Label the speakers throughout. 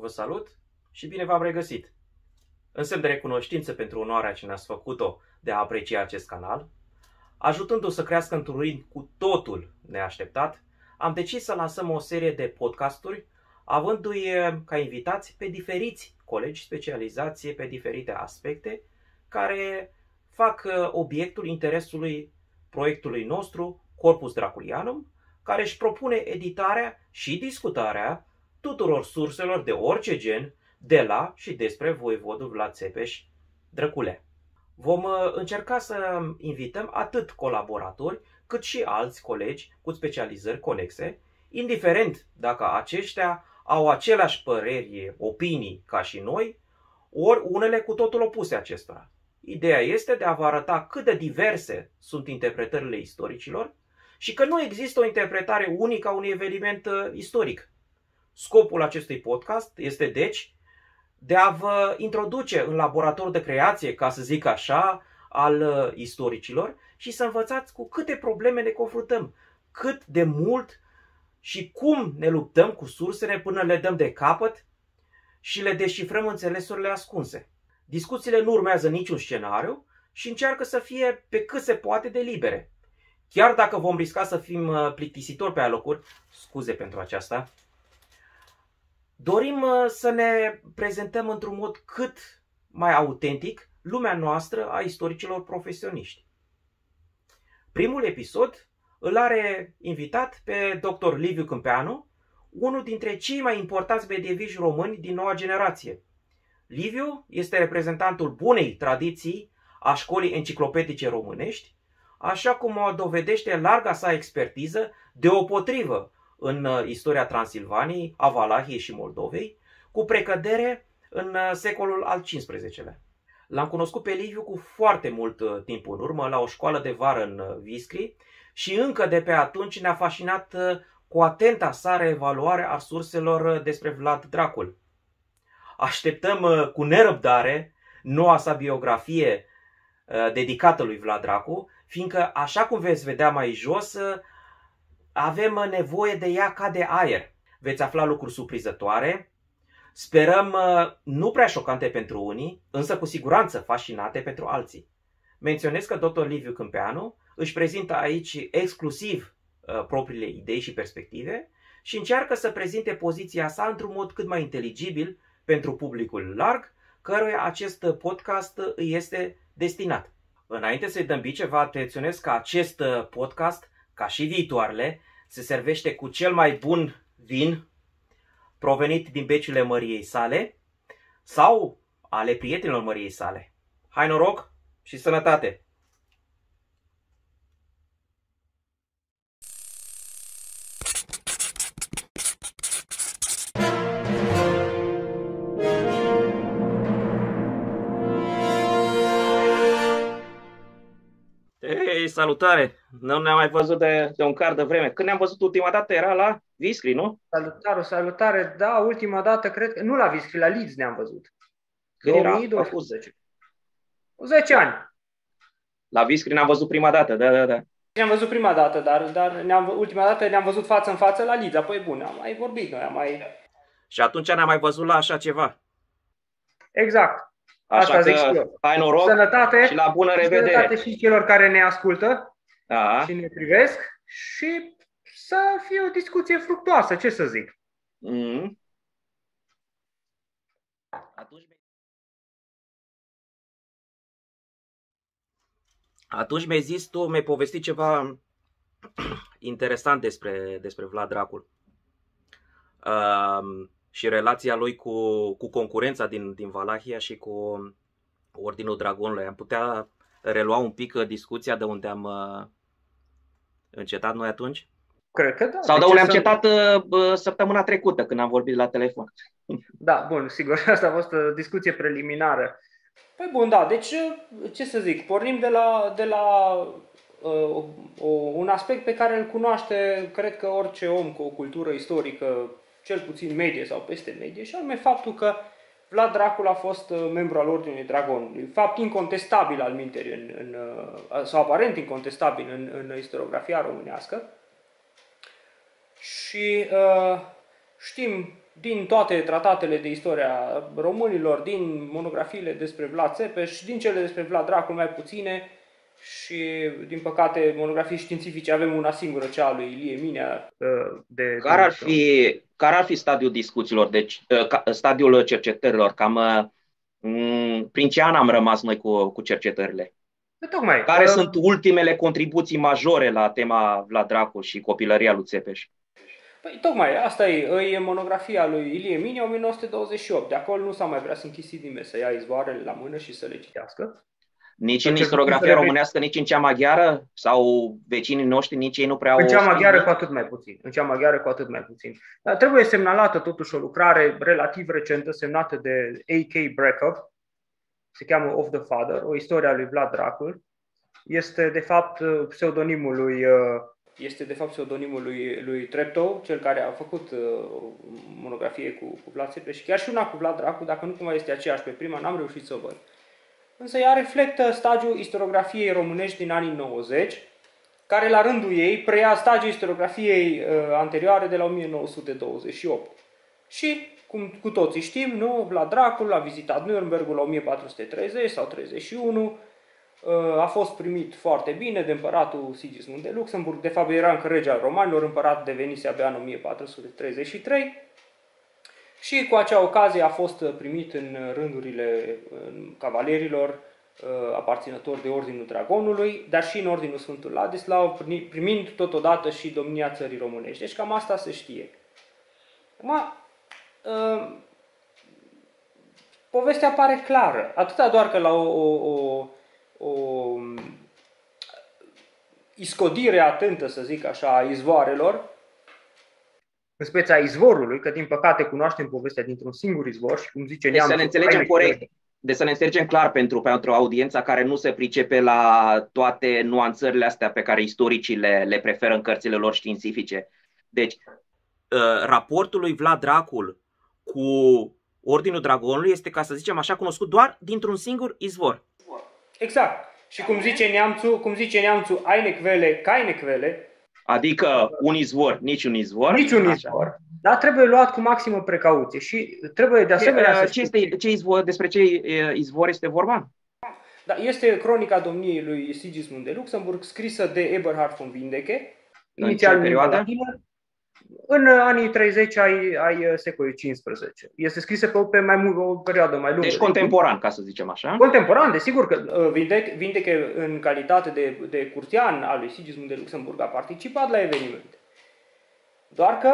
Speaker 1: Vă salut și bine v-am regăsit! În semn de recunoștință pentru onoarea ce ne-ați făcut-o de a aprecia acest canal, ajutându-o să crească într-un ritm cu totul neașteptat, am decis să lansăm o serie de podcasturi, avându-i eh, ca invitați pe diferiți colegi specializație pe diferite aspecte, care fac eh, obiectul interesului proiectului nostru, Corpus Draculianum, care își propune editarea și discutarea tuturor surselor de orice gen de la și despre voievodul Vlad Țepeș Drăculea. Vom uh, încerca să invităm atât colaboratori cât și alți colegi cu specializări conexe, indiferent dacă aceștia au aceleași păreri, opinii ca și noi, ori unele cu totul opuse acestora. Ideea este de a vă arăta cât de diverse sunt interpretările istoricilor și că nu există o interpretare unică a unui eveniment uh, istoric. Scopul acestui podcast este, deci, de a vă introduce în laborator de creație, ca să zic așa, al uh, istoricilor și să învățați cu câte probleme ne confruntăm, cât de mult și cum ne luptăm cu sursele până le dăm de capăt și le deșifrăm înțelesurile ascunse. Discuțiile nu urmează niciun scenariu și încearcă să fie pe cât se poate de libere. Chiar dacă vom risca să fim uh, plictisitori pe alocuri, scuze pentru aceasta, dorim uh, să ne prezentăm într-un mod cât mai autentic lumea noastră a istoricilor profesioniști. Primul episod îl are invitat pe dr. Liviu Câmpeanu, unul dintre cei mai importanți medieviști români din noua generație. Liviu este reprezentantul bunei tradiții a școlii enciclopedice românești, așa cum o dovedește larga sa expertiză deopotrivă în uh, istoria Transilvaniei, a Valahiei și Moldovei, cu precădere în uh, secolul al XV-lea. L-am cunoscut pe Liviu cu foarte mult uh, timp în urmă, la o școală de vară în Viscri și încă de pe atunci ne-a fascinat cu atenta sa reevaluare a surselor despre Vlad Dracul. Așteptăm cu nerăbdare noua sa biografie dedicată lui Vlad Dracu, fiindcă, așa cum veți vedea mai jos, avem nevoie de ea ca de aer. Veți afla lucruri surprizătoare, sperăm nu prea șocante pentru unii, însă cu siguranță fascinate pentru alții. Menționez că dr. Liviu Câmpeanu își prezintă aici exclusiv propriile idei și perspective și încearcă să prezinte poziția sa într-un mod cât mai inteligibil pentru publicul larg, căruia acest podcast îi este destinat. Înainte să-i dăm bice, vă atenționez că acest uh, podcast, ca și viitoarele, se servește cu cel mai bun vin provenit din beciile măriei sale sau ale prietenilor măriei sale. Hai noroc și sănătate! Salutare! Nu ne-am mai văzut de, de un car de vreme. Când ne-am văzut ultima dată era la Viscri, nu?
Speaker 2: Salutare, salutare. Da, ultima dată cred că... Nu la Viscri, la Leeds ne-am văzut.
Speaker 1: Când era? A fost 10.
Speaker 2: 10 ani.
Speaker 1: La Viscri ne-am văzut prima dată, da, da, da.
Speaker 2: Ne-am văzut prima dată, dar, dar ne-am, ultima dată ne-am văzut față în față la Leeds. Apoi, bun, am mai vorbit noi, am mai...
Speaker 1: Și atunci ne-am mai văzut la așa ceva.
Speaker 2: Exact.
Speaker 1: Așa Asta zic și eu. Hai noroc
Speaker 2: sănătate,
Speaker 1: și la bună revedere.
Speaker 2: Sănătate și celor care ne ascultă
Speaker 1: da.
Speaker 2: și ne privesc și să fie o discuție fructoasă, ce să zic. Mm.
Speaker 1: Atunci... Atunci mi-ai zis tu, mi-ai povestit ceva interesant despre, despre Vlad Dracul. Uh, și relația lui cu, cu concurența din, din Valahia și cu Ordinul Dragonului. Am putea relua un pic uh, discuția de unde am uh, încetat noi atunci?
Speaker 2: Cred că da.
Speaker 1: Sau de unde am încetat uh, săptămâna trecută când am vorbit la telefon.
Speaker 2: Da, bun, sigur, asta a fost o discuție preliminară. Păi bun, da, deci ce să zic, pornim de la, de la uh, o, un aspect pe care îl cunoaște, cred că orice om cu o cultură istorică cel puțin medie sau peste medie, și anume faptul că Vlad Dracul a fost uh, membru al Ordinului Dragonului. Fapt incontestabil al minterii, în, în, uh, sau aparent incontestabil în, în istoriografia românească. Și uh, știm din toate tratatele de istoria românilor, din monografiile despre Vlad Țepeș, din cele despre Vlad Dracul mai puține și, din păcate, monografii științifice avem una singură, cea a lui Ilie Minea.
Speaker 1: Uh, de, care, ar fi, care ar fi stadiul discuțiilor, deci uh, stadiul cercetărilor? Cam mm, prin ce an am rămas noi cu, cu cercetările?
Speaker 2: De tocmai.
Speaker 1: Care uh, sunt ultimele contribuții majore la tema Vlad Dracul și copilăria lui Țepeș?
Speaker 2: Păi tocmai, asta e, e monografia lui Ilie Mini, 1928. De acolo nu s-a mai vrea să închisi nimeni să ia izvoarele la mână și să le citească.
Speaker 1: Nici în istoriografia românească, nici în cea maghiară? Sau vecinii noștri, nici ei nu prea
Speaker 2: au... În cea maghiară cu atât mai puțin. În cea maghiară cu atât mai puțin. Dar trebuie semnalată totuși o lucrare relativ recentă semnată de A.K. Brekov, se cheamă Of the Father, o istorie a lui Vlad Dracul. Este de fapt pseudonimul lui uh, este de fapt pseudonimul lui, lui Treptow, cel care a făcut uh, monografie cu, cu Vlad Țepeș și chiar și una cu Vlad Dracu, dacă nu cumva este aceeași pe prima, n-am reușit să o văd. Însă ea reflectă stagiul istoriografiei românești din anii 90, care la rândul ei preia stagiul istoriografiei uh, anterioare de la 1928. Și, cum cu toții știm, nu, Vlad Dracul a vizitat Nürnbergul la 1430 sau 31, a fost primit foarte bine de împăratul Sigismund de Luxemburg. De fapt, era încă rege al romanilor, împărat devenise abia în 1433. Și cu acea ocazie a fost primit în rândurile cavalerilor aparținători de Ordinul Dragonului, dar și în Ordinul Sfântul Ladislau, primind totodată și domnia țării românești. Deci cam asta se știe. Acum, povestea pare clară. Atâta doar că la o, o, o o iscodire atentă, să zic așa, a izvoarelor, în speța izvorului, că din păcate cunoaștem povestea dintr-un singur izvor și cum zice
Speaker 1: deci să ne înțelegem corect. De să ne înțelegem clar pentru, pentru audiența care nu se pricepe la toate nuanțările astea pe care istoricii le, le preferă în cărțile lor științifice. Deci, uh, raportul lui Vlad Dracul cu Ordinul Dragonului este, ca să zicem așa, cunoscut doar dintr-un singur izvor.
Speaker 2: Exact. Și cum zice neamțul, cum zice neamțul, ai necvele, cai necvele.
Speaker 1: Adică un izvor, nici un izvor.
Speaker 2: Nici un izvor. Dar trebuie luat cu maximă precauție și trebuie de asemenea
Speaker 1: ce, este, ce izvor, despre ce izvor este vorba?
Speaker 2: Da, este cronica domniei lui Sigismund de Luxemburg, scrisă de Eberhard von Windecke.
Speaker 1: Inițial în perioadă?
Speaker 2: În anii 30 ai, ai uh, secolului 15. Este scrisă pe, pe mai mult, o perioadă mai lungă.
Speaker 1: Deci contemporan, ca să zicem așa.
Speaker 2: Contemporan, desigur că uh, Vindec, Vindec în calitate de, de curtian al lui Sigismund de Luxemburg a participat la evenimente. Doar că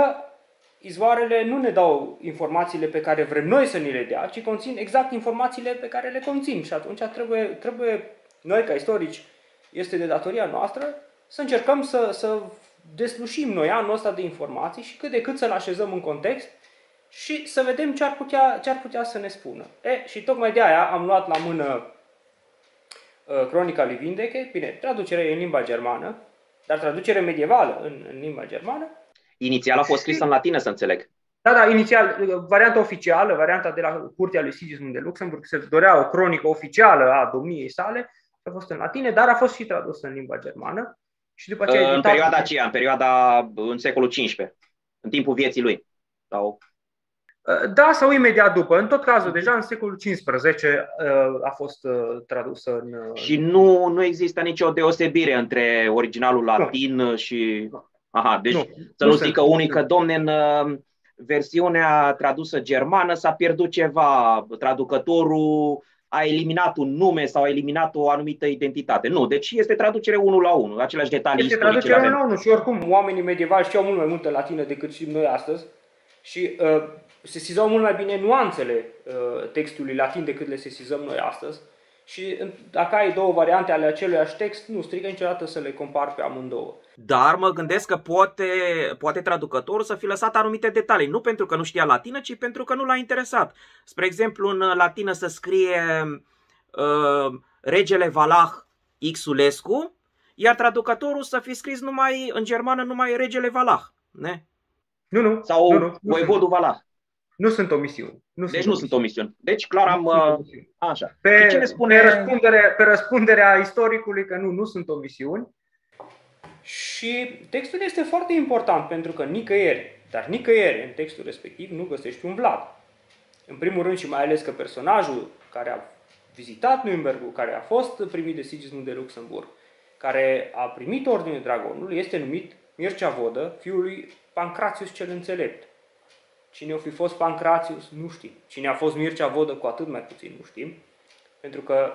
Speaker 2: izvoarele nu ne dau informațiile pe care vrem noi să ni le dea, ci conțin exact informațiile pe care le conțin. Și atunci trebuie, trebuie noi, ca istorici, este de datoria noastră să încercăm să, să deslușim noi anul ăsta de informații și cât de cât să-l așezăm în context și să vedem ce ar putea, ce ar putea să ne spună. E, și tocmai de aia am luat la mână uh, Cronica lui Vindeche, bine, traducerea e în limba germană, dar traducere medievală în, în limba germană.
Speaker 1: Inițial a fost scrisă în latină, să înțeleg.
Speaker 2: Da, da, inițial, varianta oficială, varianta de la curtea lui Sigismund de Luxemburg, se dorea o cronică oficială a domniei sale, a fost în latine, dar a fost și tradusă în limba germană.
Speaker 1: Și după aceea în perioada aceea, în perioada în secolul XV, în timpul vieții lui. Sau...
Speaker 2: Uh, da, sau imediat după. În tot cazul, deja în secolul XV uh, a fost uh, tradusă în...
Speaker 1: Și nu, nu există nicio deosebire între originalul latin nu. și... Aha, deci nu, să nu, nu zică unii că, domne, în versiunea tradusă germană s-a pierdut ceva, traducătorul a eliminat un nume sau a eliminat o anumită identitate. Nu, deci este traducere unul la unul, aceleași detalii
Speaker 2: Este traducere unul la unul și oricum oamenii medievali știau mult mai multă latină decât și noi astăzi și uh, se sizau mult mai bine nuanțele uh, textului latin decât le sesizăm noi astăzi. Și dacă ai două variante ale aceluiași text, nu strică niciodată să le compar pe amândouă.
Speaker 1: Dar mă gândesc că poate, poate traducătorul să fi lăsat anumite detalii, nu pentru că nu știa latină, ci pentru că nu l-a interesat. Spre exemplu, în latină să scrie uh, regele Valah Xulescu, iar traducătorul să fi scris numai în germană numai regele Valah. Ne?
Speaker 2: Nu, nu.
Speaker 1: Sau
Speaker 2: nu, nu,
Speaker 1: voivodul Valah.
Speaker 2: Nu sunt omisiuni.
Speaker 1: Nu deci sunt nu sunt omisiuni. Deci clar am... Uh, așa.
Speaker 2: Pe, ce ne spune... pe, răspundere, pe răspunderea istoricului că nu, nu sunt omisiuni. Și textul este foarte important pentru că nicăieri Dar nicăieri în textul respectiv nu găsești un Vlad. În primul rând și mai ales că personajul care a vizitat Nürnbergul, care a fost primit de Sigismund de Luxemburg, care a primit Ordinul Dragonului, este numit Mircea Vodă, fiul lui Pancratius cel Înțelept. Cine a fi fost Pancratius, nu știm. Cine a fost Mircea Vodă, cu atât mai puțin nu știm. Pentru că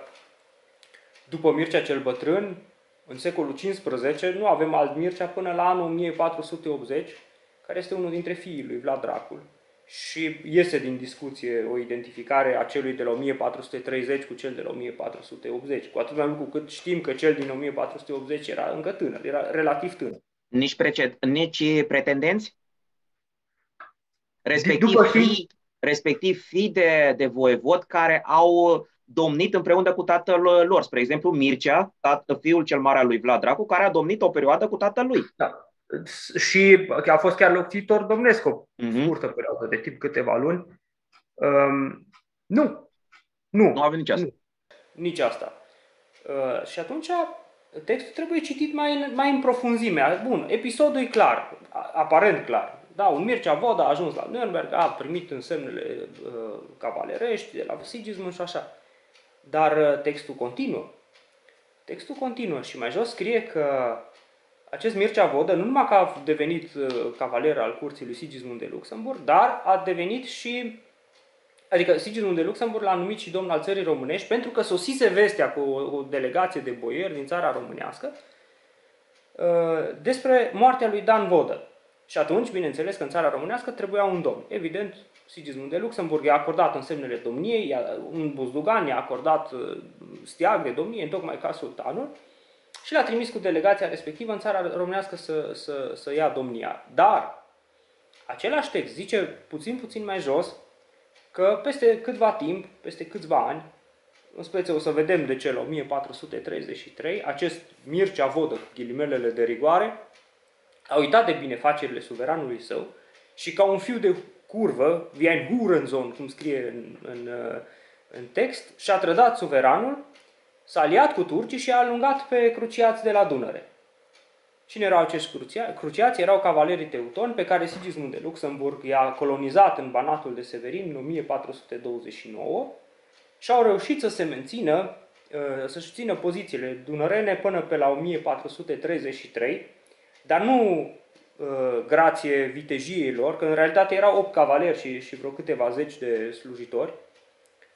Speaker 2: după Mircea cel Bătrân, în secolul XV, nu avem alt Mircea până la anul 1480, care este unul dintre fiii lui Vlad Dracul. Și iese din discuție o identificare a celui de la 1430 cu cel de la 1480. Cu atât mai mult cu cât știm că cel din 1480 era încă tânăr, era relativ tânăr.
Speaker 3: Nici, preced, nici pretendenți? Respectiv, După fi, respectiv fi de, de voievod care au domnit împreună cu tatăl lor. Spre exemplu, Mircea, fiul cel mare al lui Vlad Dracu, care a domnit o perioadă cu tatăl lui.
Speaker 2: Da. Și a fost chiar locțitor domnesc o uh-huh. scurtă perioadă de timp, câteva luni. Um, nu. Nu.
Speaker 3: Nu avem nici asta. Nu.
Speaker 2: Nici asta. Uh, și atunci textul trebuie citit mai în, mai în profunzime. Bun, episodul e clar, aparent clar. Da, un Mircea Vod a ajuns la Nürnberg, a primit însemnele uh, cavalerești de la Sigismund și așa. Dar uh, textul continuă. Textul continuă și mai jos scrie că acest Mircea Vodă nu numai că a devenit uh, cavaler al curții lui Sigismund de Luxemburg, dar a devenit și Adică Sigismund de Luxemburg l-a numit și domn al țării românești pentru că sosise vestea cu o, o delegație de boieri din țara românească uh, despre moartea lui Dan Vodă. Și atunci, bineînțeles că în țara românească trebuia un domn. Evident, Sigismund de Luxemburg i-a acordat însemnele domniei, un buzdugan i-a acordat uh, stiag de domnie, tocmai ca sultanul, și l-a trimis cu delegația respectivă în țara românească să, să, să ia domnia. Dar, același text zice puțin, puțin mai jos, că peste câtva timp, peste câțiva ani, în speță o să vedem de ce la 1433, acest Mircea Vodă, cu ghilimelele de rigoare, a uitat de binefacerile suveranului său și ca un fiu de curvă, via în Hurenzohn, cum scrie în, în, în text, și-a trădat suveranul, s-a aliat cu turcii și a alungat pe cruciați de la Dunăre. Cine erau acești cruciați? Erau cavalerii teutoni pe care Sigismund de Luxemburg i-a colonizat în Banatul de Severin în 1429 și au reușit să se mențină, uh, să-și țină pozițiile dunărene până pe la 1433, dar nu uh, grație vitejiei lor, că în realitate erau 8 cavaleri și, și vreo câteva zeci de slujitori,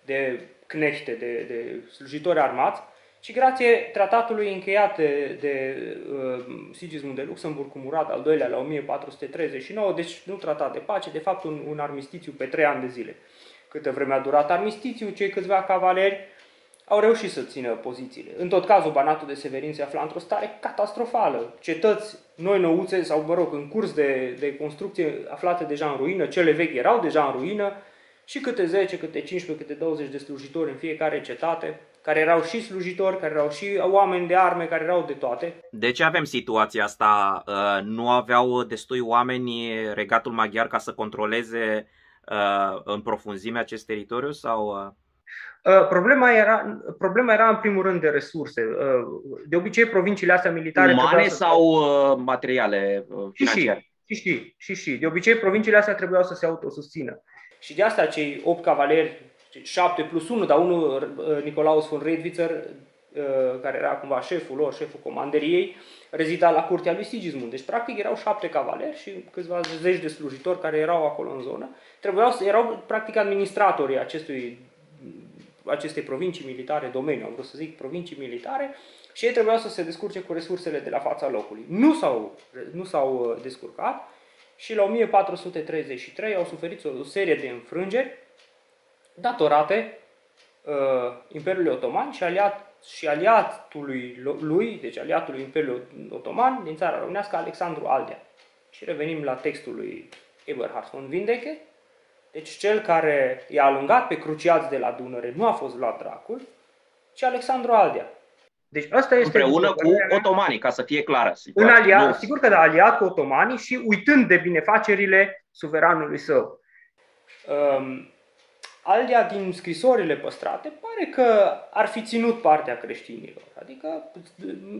Speaker 2: de cnește, de, de slujitori armați, și grație tratatului încheiat de, de uh, Sigismund de Luxemburg cu Murat al II-lea la 1439, deci nu tratat de pace, de fapt un, un armistițiu pe trei ani de zile. Câtă vreme a durat armistițiu, cei câțiva cavaleri au reușit să țină pozițiile. În tot cazul, Banatul de Severin se afla într-o stare catastrofală. Cetăți noi nouțe sau, mă rog, în curs de, de construcție aflate deja în ruină, cele vechi erau deja în ruină și câte 10, câte 15, câte 20 de slujitori în fiecare cetate care erau și slujitori, care erau și oameni de arme, care erau de toate.
Speaker 3: De ce avem situația asta? Uh, nu aveau destui oameni regatul maghiar ca să controleze uh, în profunzime acest teritoriu sau...
Speaker 2: Uh? Problema era, problema era în primul rând de resurse. De obicei provinciile astea militare...
Speaker 3: Umane sau să... materiale financiare?
Speaker 2: Și și, și, și, și. De obicei provinciile astea trebuiau să se autosusțină. Și de asta cei 8 cavaleri 7 plus 1, dar unul, uh, Nicolaus von Redwitzer, uh, care era cumva șeful lor, șeful comanderiei, rezida la curtea lui Sigismund. Deci, practic, erau șapte cavaleri și câțiva zeci de slujitori care erau acolo în zonă. Trebuiau să erau, practic, administratorii acestui, acestei provincii militare, domeniu, am vrut să zic, provincii militare, și ei trebuiau să se descurce cu resursele de la fața locului. Nu s-au, nu s-au uh, descurcat și la 1433 au suferit o serie de înfrângeri datorate uh, Imperiului Otoman și, aliat, și aliatului lui, deci aliatului Imperiului Otoman din țara românească, Alexandru Aldea. Și revenim la textul lui Eberhard von Windecke. Deci cel care i-a alungat pe cruciați de la Dunăre nu a fost Vlad Dracul, ci Alexandru Aldea.
Speaker 3: Deci asta este împreună cu otomanii, ca să fie clară.
Speaker 2: Un aliat, nu. sigur că da, aliat cu otomanii și uitând de binefacerile suveranului său. Um, Aldia din scrisorile păstrate pare că ar fi ținut partea creștinilor. Adică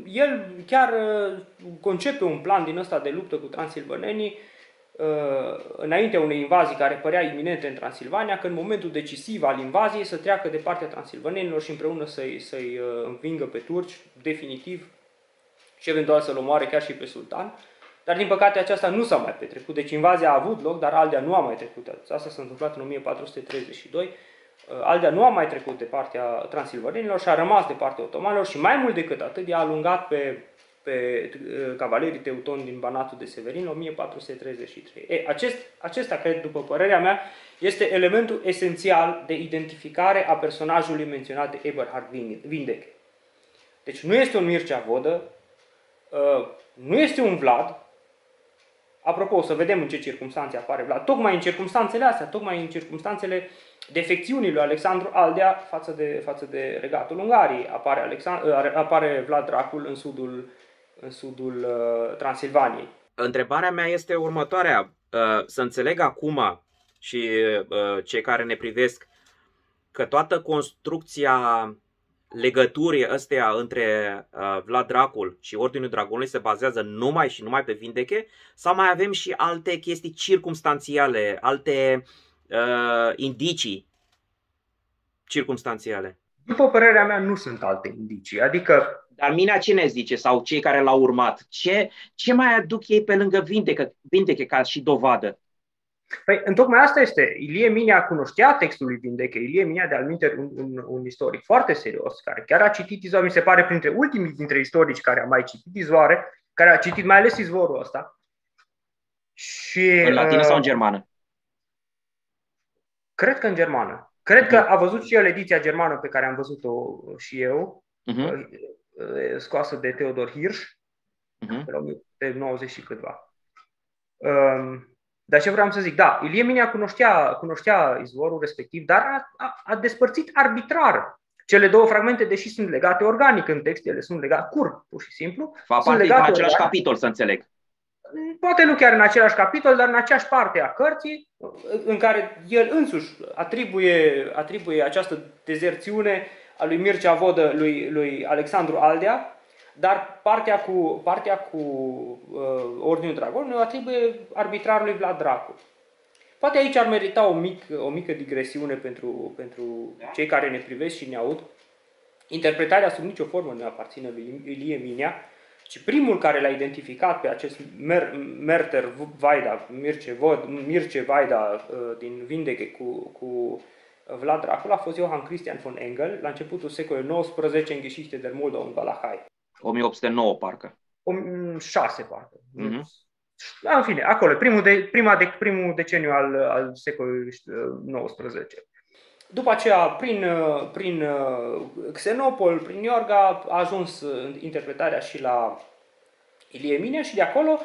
Speaker 2: el chiar uh, concepe un plan din ăsta de luptă cu transilvanenii înaintea unei invazii care părea iminente în Transilvania, că în momentul decisiv al invaziei să treacă de partea transilvanenilor și împreună să-i, să-i învingă pe turci definitiv și eventual să-l omoare chiar și pe sultan. Dar din păcate aceasta nu s-a mai petrecut, deci invazia a avut loc, dar Aldea nu a mai trecut. Asta s-a întâmplat în 1432. Aldea nu a mai trecut de partea transilvanenilor și a rămas de partea otomanilor și mai mult decât atât i-a alungat pe, pe uh, cavalerii teutoni din Banatul de Severin în 1433. E, acest, acesta, cred, după părerea mea, este elementul esențial de identificare a personajului menționat de Eberhard Windeck. Deci nu este un Mircea Vodă, uh, nu este un Vlad, Apropo, o să vedem în ce circunstanțe apare Vlad. Tocmai în circunstanțele astea, tocmai în circunstanțele defecțiunii lui Alexandru Aldea față de, față de regatul Ungariei, apare, Alexand- apare Vlad Dracul în sudul, în sudul uh, Transilvaniei.
Speaker 1: Întrebarea mea este următoarea. Uh, să înțeleg acum și uh, cei care ne privesc că toată construcția legăturii astea între uh, Vlad Dracul și Ordinul Dragonului se bazează numai și numai pe vindeche sau mai avem și alte chestii circumstanțiale, alte uh, indicii circumstanțiale?
Speaker 2: După părerea mea, nu sunt alte indicii. Adică
Speaker 3: dar Minea ce ne zice sau cei care l-au urmat? Ce, ce mai aduc ei pe lângă vindecă, vindeche ca și dovadă?
Speaker 2: Păi, întocmai asta este. Ilie Minea cunoștea textul lui Vindeche. Ilie Minea, de-al un, un, un istoric foarte serios, care chiar a citit izvoare, mi se pare printre ultimii dintre istorici care a mai citit izvoare, care a citit mai ales izvorul ăsta.
Speaker 3: Și, în latină uh, sau în germană?
Speaker 2: Cred că în germană. Cred uh-huh. că mhm. a văzut și el ediția germană pe care am văzut-o și eu, uh-huh. Scoasă de Theodor Hirsch, uh-huh. pe 90 și câtva. Um, dar ce vreau să zic, da, Ilie Minea cunoștea, cunoștea izvorul respectiv, dar a, a, a despărțit arbitrar cele două fragmente, deși sunt legate organic în text, ele sunt legate cur, pur și simplu.
Speaker 3: Fa sunt legate în același organic. capitol, să înțeleg.
Speaker 2: Poate nu chiar în același capitol, dar în aceeași parte a cărții, în care el însuși atribuie, atribuie această dezerțiune a lui Mircea Vodă lui, lui Alexandru Aldea, dar partea cu, partea cu uh, Ordinul Dragonului o atribuie arbitrarului Vlad Dracu. Poate aici ar merita o, mic, o mică digresiune pentru, pentru cei care ne privesc și ne aud. Interpretarea sub nicio formă nu aparține lui Ilie Minea, ci primul care l-a identificat pe acest Mer, Merter Vaida, Mirce, Vod, Mirce Vaida uh, din Vindeche cu, cu Vlad Dracul a fost Johann Christian von Engel la începutul secolului XIX în Geschichte der Moldau în Valahai.
Speaker 3: 1809 parcă.
Speaker 2: 6 parcă. Mm-hmm. În fine, acolo, primul, de, prima de, primul deceniu al, al secolului XIX. După aceea, prin, prin Xenopol, prin Iorga, a ajuns interpretarea și la Ilie Minea și de acolo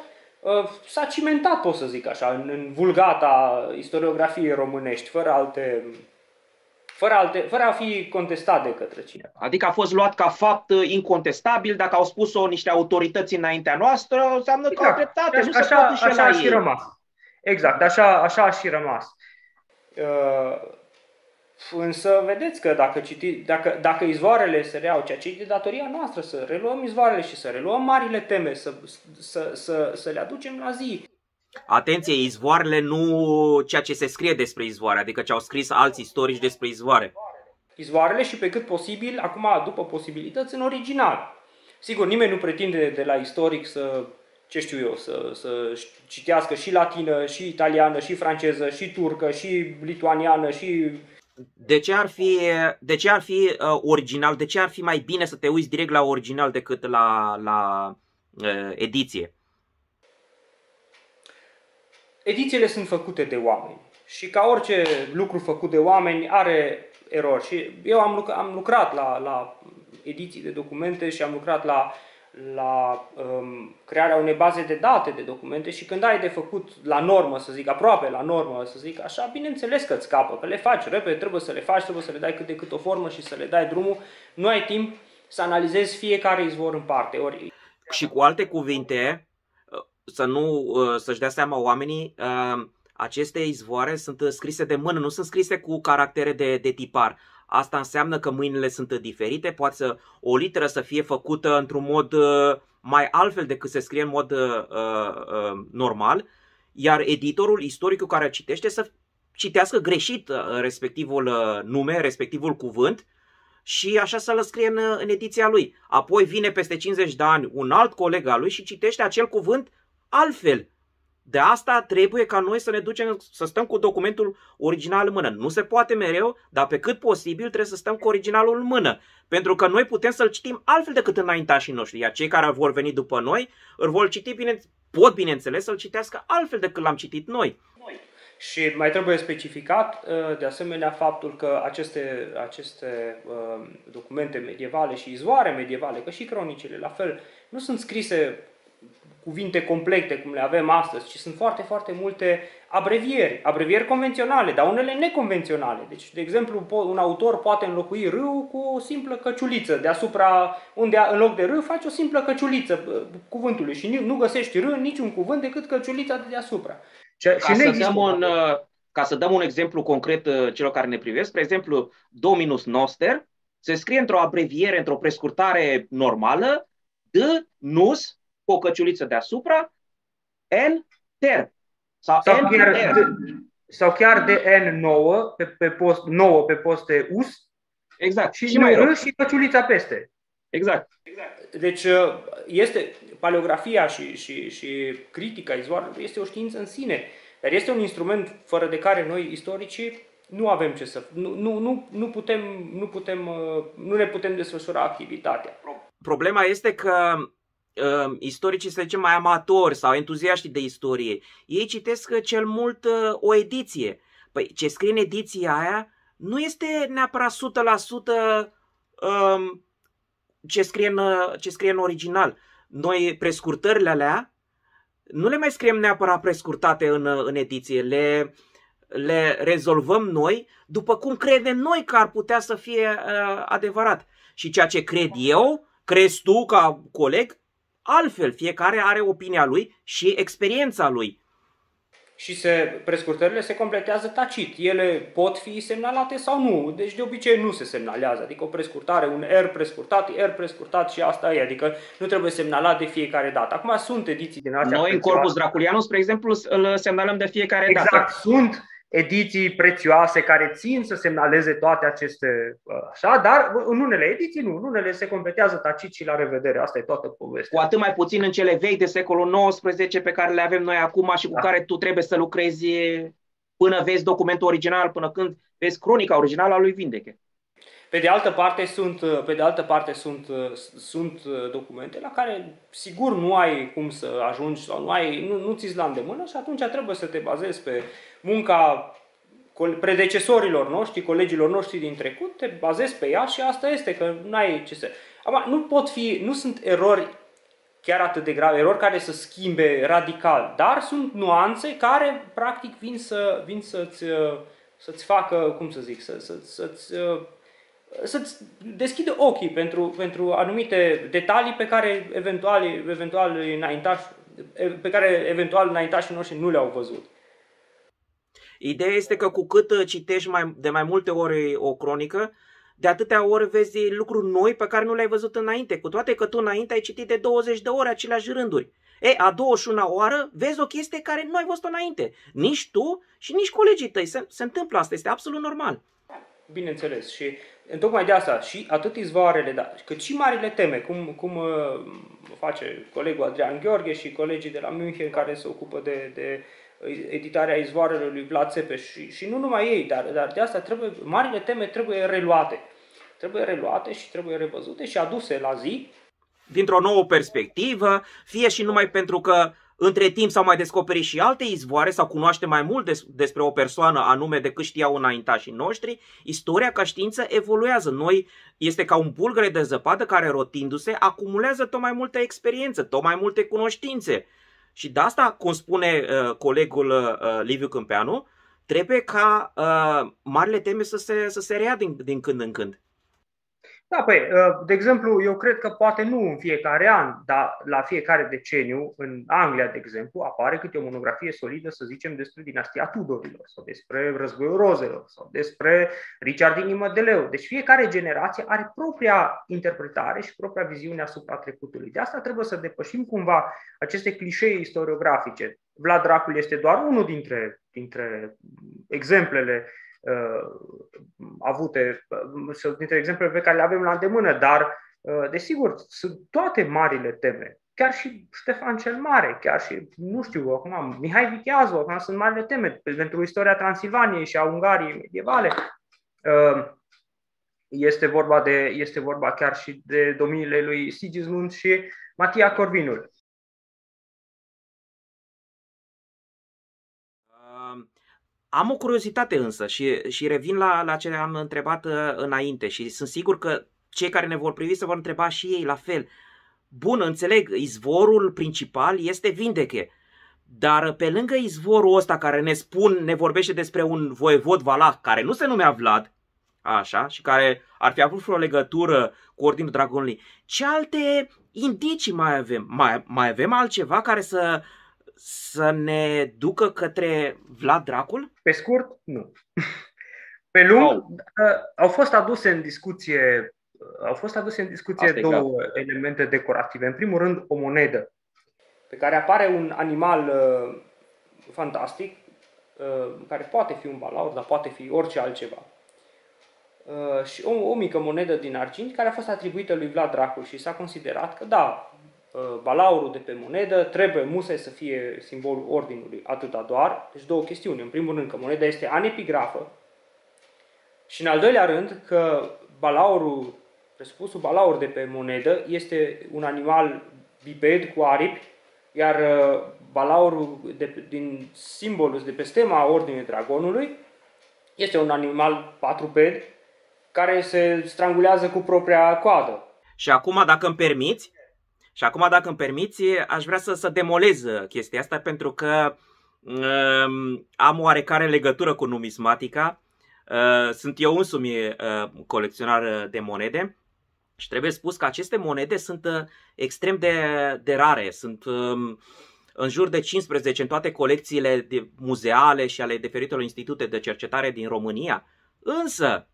Speaker 2: s-a cimentat, pot să zic așa, în, în vulgata istoriografiei românești, fără alte fără, alte, fără a fi contestat de către cineva.
Speaker 3: Adică a fost luat ca fapt uh, incontestabil, dacă au spus-o niște autorități înaintea noastră, înseamnă exact. că au exact. dreptate, nu așa, se poate și
Speaker 2: așa a și rămas. Exact, așa, așa a și rămas. Uh, însă vedeți că dacă, citi, dacă, dacă izvoarele se reau, ceea ce e de datoria noastră, să reluăm izvoarele și să reluăm marile teme, să, să, să, să le aducem la zi.
Speaker 1: Atenție, izvoarele nu ceea ce se scrie despre izvoare, adică ce au scris alți istorici despre izvoare.
Speaker 2: Izvoarele și pe cât posibil, acum după posibilități, în original. Sigur, nimeni nu pretinde de la istoric să, ce știu eu, să, să citească și latină, și italiană, și franceză, și turcă, și lituaniană, și...
Speaker 1: De ce ar fi, de ce ar fi uh, original? De ce ar fi mai bine să te uiți direct la original decât la, la uh, ediție?
Speaker 2: Edițiile sunt făcute de oameni și ca orice lucru făcut de oameni are erori. Și eu am, lucrat, am lucrat la, la ediții de documente și am lucrat la, la um, crearea unei baze de date de documente și când ai de făcut la normă, să zic, aproape la normă, să zic așa, bineînțeles că îți scapă, că le faci repede, trebuie să le faci, trebuie să le dai cât de cât o formă și să le dai drumul. Nu ai timp să analizezi fiecare izvor în parte. Ori...
Speaker 1: Și cu alte cuvinte, să nu, uh, să-și dea seama oamenii, uh, aceste izvoare sunt scrise de mână, nu sunt scrise cu caractere de, de tipar. Asta înseamnă că mâinile sunt diferite, poate să o literă să fie făcută într-un mod uh, mai altfel decât se scrie în mod uh, uh, normal iar editorul, istoricul care citește, să citească greșit uh, respectivul uh, nume, respectivul cuvânt și așa să-l scrie în, în ediția lui. Apoi vine peste 50 de ani un alt coleg al lui și citește acel cuvânt altfel. De asta trebuie ca noi să ne ducem, să stăm cu documentul original în mână. Nu se poate mereu, dar pe cât posibil trebuie să stăm cu originalul în mână. Pentru că noi putem să-l citim altfel decât înaintașii noștri. Iar cei care vor veni după noi îl vor citi, bine, pot bineînțeles să-l citească altfel decât l-am citit noi.
Speaker 2: Și mai trebuie specificat, uh, de asemenea, faptul că aceste, aceste uh, documente medievale și izvoare medievale, că și cronicile la fel, nu sunt scrise cuvinte complete cum le avem astăzi, ci sunt foarte, foarte multe abrevieri, abrevieri convenționale, dar unele neconvenționale. Deci, de exemplu, un autor poate înlocui râu cu o simplă căciuliță deasupra, unde în loc de râu faci o simplă căciuliță cuvântului și nu găsești râu niciun cuvânt decât căciulița de deasupra.
Speaker 3: Ce, ca, și să dăm un, uh, ca să dăm un exemplu concret uh, celor care ne privesc, spre exemplu, Dominus Noster se scrie într-o abreviere, într-o prescurtare normală, D, nus, cu o căciuliță deasupra, N, ter.
Speaker 2: Sau, sau, N, chiar, ter. De, sau chiar de N9 pe, pe post, 9 pe poste US.
Speaker 3: Exact.
Speaker 2: Și, și mai R și căciulița peste.
Speaker 3: Exact.
Speaker 2: Deci uh, este paleografia și, și, și critica izvoarelor este o știință în sine, dar este un instrument fără de care noi istoricii nu avem ce să nu, nu, nu, nu putem nu putem uh, nu ne putem desfășura activitatea.
Speaker 1: Problema este că uh, istoricii, să zicem, mai amatori sau entuziaști de istorie, ei citesc cel mult uh, o ediție. Păi ce scrie în ediția aia nu este neapărat 100% uh, ce scrie în, ce scrie în original. Noi prescurtările alea nu le mai scriem neapărat prescurtate în, în ediție, le, le rezolvăm noi după cum credem noi că ar putea să fie uh, adevărat. Și ceea ce cred eu, crezi tu ca coleg, altfel. Fiecare are opinia lui și experiența lui
Speaker 2: și se, prescurtările se completează tacit. Ele pot fi semnalate sau nu. Deci de obicei nu se semnalează. Adică o prescurtare, un R prescurtat, R prescurtat și asta e. Adică nu trebuie semnalat de fiecare dată. Acum sunt ediții din astea.
Speaker 3: Noi în Corpus Draculianus, spre exemplu, îl semnalăm de fiecare
Speaker 2: exact,
Speaker 3: dată.
Speaker 2: Exact. Sunt ediții prețioase care țin să semnaleze toate aceste uh, așa, dar în unele ediții nu, în unele se completează tacit și la revedere. Asta e toată povestea.
Speaker 3: Cu atât mai puțin în cele vechi de secolul XIX pe care le avem noi acum și cu da. care tu trebuie să lucrezi până vezi documentul original, până când vezi cronica originală a lui Vindeche.
Speaker 2: Pe de altă parte sunt, pe de altă parte sunt, sunt documente la care sigur nu ai cum să ajungi sau nu, ai, nu, nu ți-ți la îndemână și atunci trebuie să te bazezi pe munca predecesorilor noștri, colegilor noștri din trecut, te bazezi pe ea și asta este, că nu ai ce să... Acum, nu pot fi, nu sunt erori chiar atât de grave, erori care să schimbe radical, dar sunt nuanțe care practic vin, să, vin să-ți, să-ți facă, cum să zic, să, să, să-ți să-ți deschidă ochii pentru, pentru anumite detalii pe care eventual, eventual înaintași, pe care eventual înaintașii noștri nu le-au văzut.
Speaker 1: Ideea este că cu cât uh, citești mai, de mai multe ori o cronică, de atâtea ori vezi lucruri noi pe care nu le-ai văzut înainte, cu toate că tu înainte ai citit de 20 de ore aceleași rânduri. E, a 21 oară vezi o chestie care nu ai văzut înainte. Nici tu și nici colegii tăi. Se, se întâmplă asta, este absolut normal.
Speaker 2: Bineînțeles și tocmai de asta și atât izvoarele, da, cât și marile teme, cum, cum uh, face colegul Adrian Gheorghe și colegii de la München care se ocupă de, de editarea izvoarelor lui Vlad Țepeș și, și nu numai ei, dar, dar de asta trebuie, marile teme trebuie reluate. Trebuie reluate și trebuie revăzute și aduse la zi.
Speaker 1: Dintr-o nouă perspectivă, fie și numai pentru că între timp s-au mai descoperit și alte izvoare sau cunoaște mai mult des, despre o persoană anume decât știau înaintașii noștri, istoria ca știință evoluează. Noi este ca un bulgăre de zăpadă care rotindu-se acumulează tot mai multă experiență, tot mai multe cunoștințe. Și de asta, cum spune uh, colegul uh, Liviu Câmpeanu, trebuie ca uh, marile teme să se, să se rea din, din când în când.
Speaker 2: Da, păi, uh, de exemplu, eu cred că poate nu în fiecare an, dar la fiecare deceniu, în Anglia, de exemplu, apare câte o monografie solidă, să zicem, despre dinastia Tudorilor, sau despre războiul rozelor, sau despre Richard din Mădeleu. Deci fiecare generație are propria interpretare și propria viziune asupra trecutului. De asta trebuie să depășim cumva aceste clișee istoriografice. Vlad Dracul este doar unul dintre, dintre exemplele uh, avute, uh, dintre exemplele pe care le avem la îndemână, dar, uh, desigur, sunt toate marile teme. Chiar și Ștefan cel Mare, chiar și, nu știu, acum, Mihai Vicheazu, acum sunt marile teme pentru istoria Transilvaniei și a Ungariei medievale. Uh, este vorba, de, este vorba chiar și de domniile lui Sigismund și Matia Corvinul.
Speaker 1: Am o curiozitate însă și, și revin la, la ce am întrebat uh, înainte și sunt sigur că cei care ne vor privi se vor întreba și ei la fel. Bun, înțeleg, izvorul principal este Vindeche, dar pe lângă izvorul ăsta care ne spun, ne vorbește despre un voievod valah care nu se numea Vlad, așa, și care ar fi avut vreo legătură cu Ordinul Dragonului, ce alte indicii mai avem? Mai, mai avem altceva care să, să ne ducă către Vlad Dracul?
Speaker 2: Pe scurt, nu. Pe lung, oh. au fost aduse în discuție au fost aduse în discuție Asta două exact. elemente decorative. În primul rând, o monedă pe care apare un animal uh, fantastic, uh, care poate fi un balaur, dar poate fi orice altceva. Uh, și o, o mică monedă din argint care a fost atribuită lui Vlad Dracul și s-a considerat că da, uh, balaurul de pe monedă trebuie musai să fie simbolul ordinului, atâta doar. Deci două chestiuni. În primul rând că moneda este anepigrafă și în al doilea rând că balaurul, presupusul balaur de pe monedă este un animal biped cu aripi, iar uh, balaurul de, din simbolul de pe stema Ordinului Dragonului este un animal patruped care se strangulează cu propria coadă.
Speaker 1: Și acum, dacă îmi permiți, și acum, dacă îmi permiți, aș vrea să, să demolez chestia asta pentru că um, am oarecare legătură cu numismatica. Uh, sunt eu însumi uh, colecționar de monede și trebuie spus că aceste monede sunt uh, extrem de, de rare. Sunt um, în jur de 15 în toate colecțiile de muzeale și ale diferitelor institute de cercetare din România. Însă,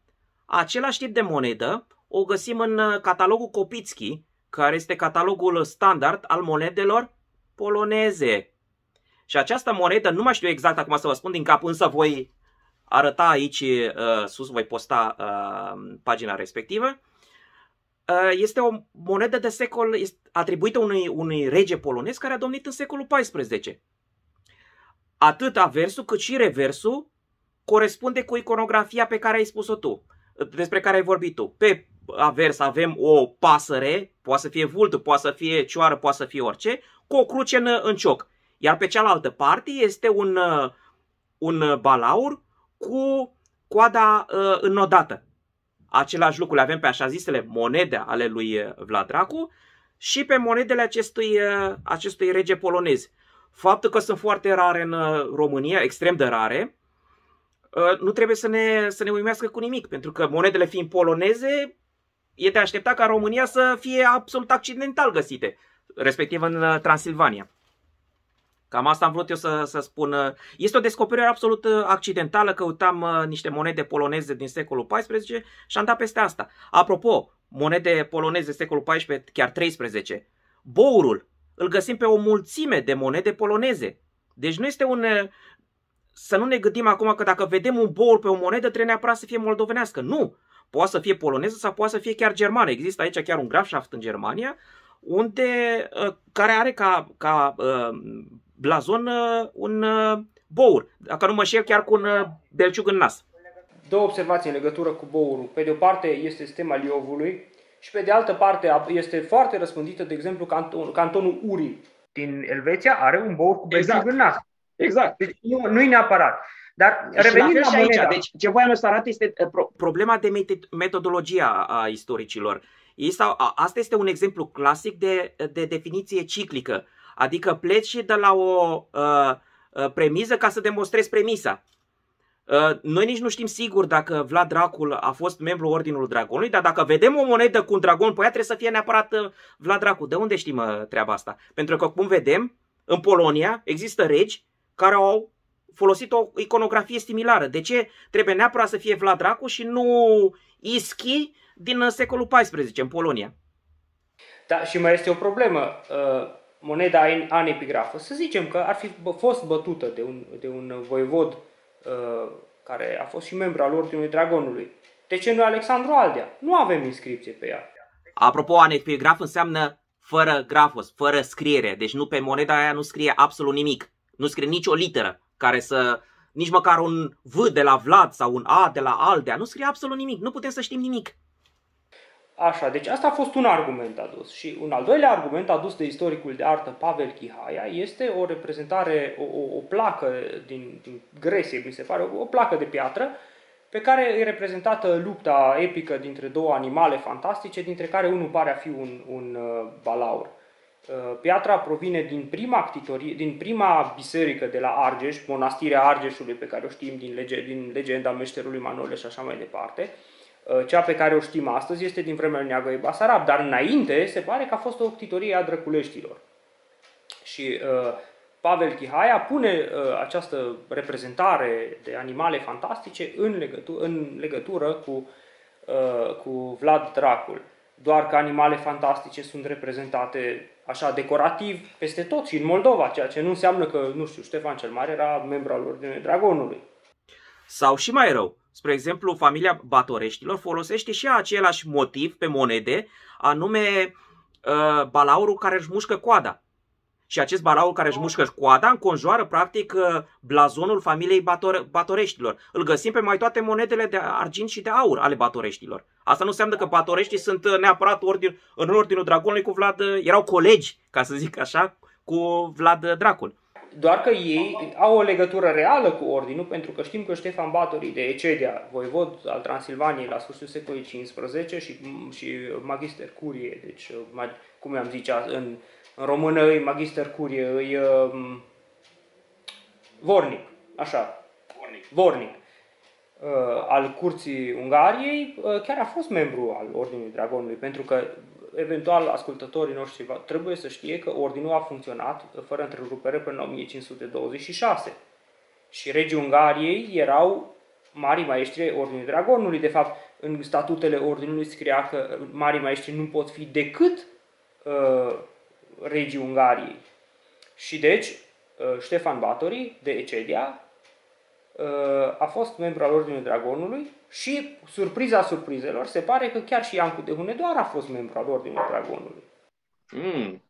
Speaker 1: Același tip de monedă o găsim în uh, catalogul Kopitski, care este catalogul standard al monedelor poloneze. Și această monedă, nu mai știu exact acum să vă spun din cap, însă voi arăta aici uh, sus, voi posta uh, pagina respectivă. Uh, este o monedă de secol atribuită unui, unui rege polonez care a domnit în secolul XIV. Atât aversul cât și reversul corespunde cu iconografia pe care ai spus-o tu despre care ai vorbit tu. Pe avers avem o pasăre, poate să fie vultul, poate să fie cioară, poate să fie orice, cu o cruce în, în cioc. Iar pe cealaltă parte este un, un balaur cu coada uh, înnodată. Același lucru le avem pe așa zisele monede ale lui Vlad Dracu și pe monedele acestui, uh, acestui rege polonez. Faptul că sunt foarte rare în România, extrem de rare, Uh, nu trebuie să ne, să ne uimească cu nimic, pentru că monedele fiind poloneze, e de aștepta ca România să fie absolut accidental găsite, respectiv în uh, Transilvania. Cam asta am vrut eu să, să spun. Uh, este o descoperire absolut accidentală, căutam niște monede poloneze din secolul XIV și am dat peste asta. Apropo, monede poloneze secolul XIV, chiar 13. Bourul îl găsim pe o mulțime de monede poloneze. Deci nu este un, să nu ne gândim acum că dacă vedem un boul pe o monedă trebuie neapărat să fie moldovenească. Nu! Poate să fie poloneză sau poate să fie chiar germană. Există aici chiar un Grafschaft în Germania unde, uh, care are ca, ca uh, blazon uh, un uh, bour. Dacă nu mă șer, chiar cu un uh, belciug în nas.
Speaker 2: Două observații în legătură cu bourul. Pe de o parte este stema Liovului și pe de altă parte este foarte răspândită, de exemplu, canton, cantonul Uri din Elveția are un bour cu belciug exact. în nas.
Speaker 1: Exact.
Speaker 2: Deci nu, nu-i neapărat. Dar revenind la, la moneda.
Speaker 1: Aici, deci ce voiam să arăt este uh, problema de metodologia a istoricilor. Asta este un exemplu clasic de, de definiție ciclică. Adică pleci de la o uh, uh, premiză ca să demonstrezi premisa. Uh, noi nici nu știm sigur dacă Vlad Dracul a fost membru Ordinului Dragonului, dar dacă vedem o monedă cu un dragon pe ea, trebuie să fie neapărat uh, Vlad Dracul. De unde știm uh, treaba asta? Pentru că, cum vedem, în Polonia există regi care au folosit o iconografie similară. De ce trebuie neapărat să fie Vlad Dracu și nu Ischi din secolul XIV în Polonia?
Speaker 2: Da, și mai este o problemă. Uh, moneda anepigrafă, să zicem că ar fi fost bătută de un, de un voievod uh, care a fost și membru al Ordinului Dragonului. De ce nu Alexandru Aldea? Nu avem inscripție pe ea.
Speaker 1: Apropo, anepigraf înseamnă fără grafos, fără scriere. Deci nu pe moneda aia nu scrie absolut nimic. Nu scrie nicio literă care să... Nici măcar un V de la Vlad sau un A de la Aldea. Nu scrie absolut nimic. Nu putem să știm nimic.
Speaker 2: Așa, deci asta a fost un argument adus. Și un al doilea argument adus de istoricul de artă Pavel Chihaia este o reprezentare, o, o, o placă din, din Gresie, mi se pare, o, o placă de piatră, pe care e reprezentată lupta epică dintre două animale fantastice, dintre care unul pare a fi un, un uh, balaur. Uh, piatra provine din prima, actitorie, din prima biserică de la Argeș, monastirea Argeșului pe care o știm din, lege, din legenda meșterului Manole și așa mai departe. Uh, cea pe care o știm astăzi este din vremea lui Neagăi Basarab, dar înainte se pare că a fost o octitorie a Drăculeștilor. Și uh, Pavel Chihaia pune uh, această reprezentare de animale fantastice în legătură, în legătură cu, uh, cu Vlad Dracul. Doar că animale fantastice sunt reprezentate așa decorativ peste tot și în Moldova, ceea ce nu înseamnă că, nu știu, Ștefan cel Mare era membru al Ordinului Dragonului.
Speaker 1: Sau și mai rău, spre exemplu, familia Batoreștilor folosește și același motiv pe monede, anume uh, balaurul care își mușcă coada. Și acest balaur care își mușcă coada înconjoară practic uh, blazonul familiei Bator- Batoreștilor. Îl găsim pe mai toate monedele de argint și de aur ale Batoreștilor. Asta nu înseamnă că Batoreștii sunt uh, neapărat ordin, în ordinul Dragonului cu Vlad, uh, erau colegi, ca să zic așa, cu Vlad Dracul.
Speaker 2: Doar că ei au o legătură reală cu ordinul, pentru că știm că Ștefan Batorii de Ecedia, voivod al Transilvaniei la sfârșitul secolului XV și, și magister curie, deci cum am zicea, în în română e magister curie, e um, vornic, așa, vornic, vornic uh, al curții Ungariei, uh, chiar a fost membru al Ordinului Dragonului, pentru că eventual ascultătorii noștri trebuie să știe că ordinul a funcționat uh, fără întrerupere până în 1526. Și regii Ungariei erau mari maestri Ordinului Dragonului. De fapt, în statutele Ordinului scria că mari maestri nu pot fi decât uh, regii Ungariei. Și deci, uh, Ștefan Batori, de Ecedia, uh, a fost membru al Ordinului Dragonului și, surpriza surprizelor, se pare că chiar și Iancu de Hunedoara a fost membru al Ordinului Dragonului. Mm.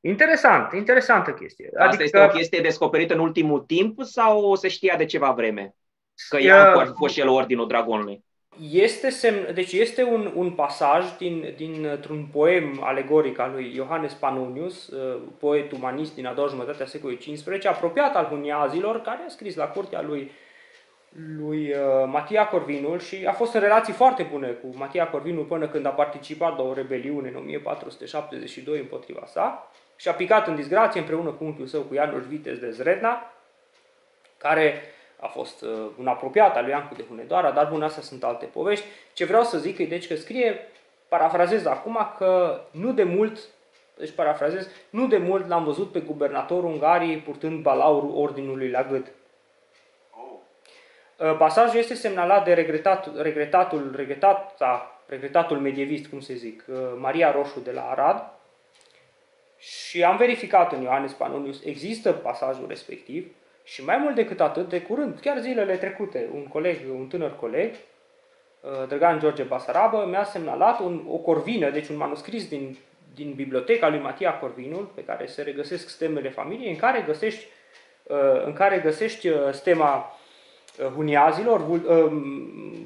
Speaker 2: Interesant, interesantă chestie.
Speaker 3: Asta adică... este o chestie descoperită în ultimul timp sau se știa de ceva vreme? Că Iancu ar fi fost și el Ordinul Dragonului.
Speaker 2: Este, semn, deci este un, un pasaj din, dintr-un poem alegoric al lui Johannes Pannonius, uh, poet umanist din a doua jumătate a secolului XV, apropiat al huniazilor, care a scris la curtea lui, lui uh, Matia Corvinul și a fost în relații foarte bune cu Matia Corvinul până când a participat la o rebeliune în 1472 împotriva sa și a picat în disgrație împreună cu unchiul său, cu Ianuș Vites de Zredna, care a fost uh, un apropiat al lui Iancu de Hunedoara, dar bun, astea sunt alte povești. Ce vreau să zic e deci că scrie, parafrazez acum, că nu de mult, deci parafrazez, nu de mult l-am văzut pe guvernatorul Ungariei purtând balaurul ordinului la gât. Oh. Uh, pasajul este semnalat de regretat, regretatul, regretata, regretatul medievist, cum se zic, uh, Maria Roșu de la Arad, și am verificat în Ioanes Panonius, există pasajul respectiv, și mai mult decât atât, de curând, chiar zilele trecute, un coleg, un tânăr coleg, uh, Drăgan George Basarabă, mi-a semnalat un, o corvină, deci un manuscris din, din biblioteca lui Matia Corvinul, pe care se regăsesc stemele familiei, în care găsești, uh, în care găsești uh, stema huniazilor,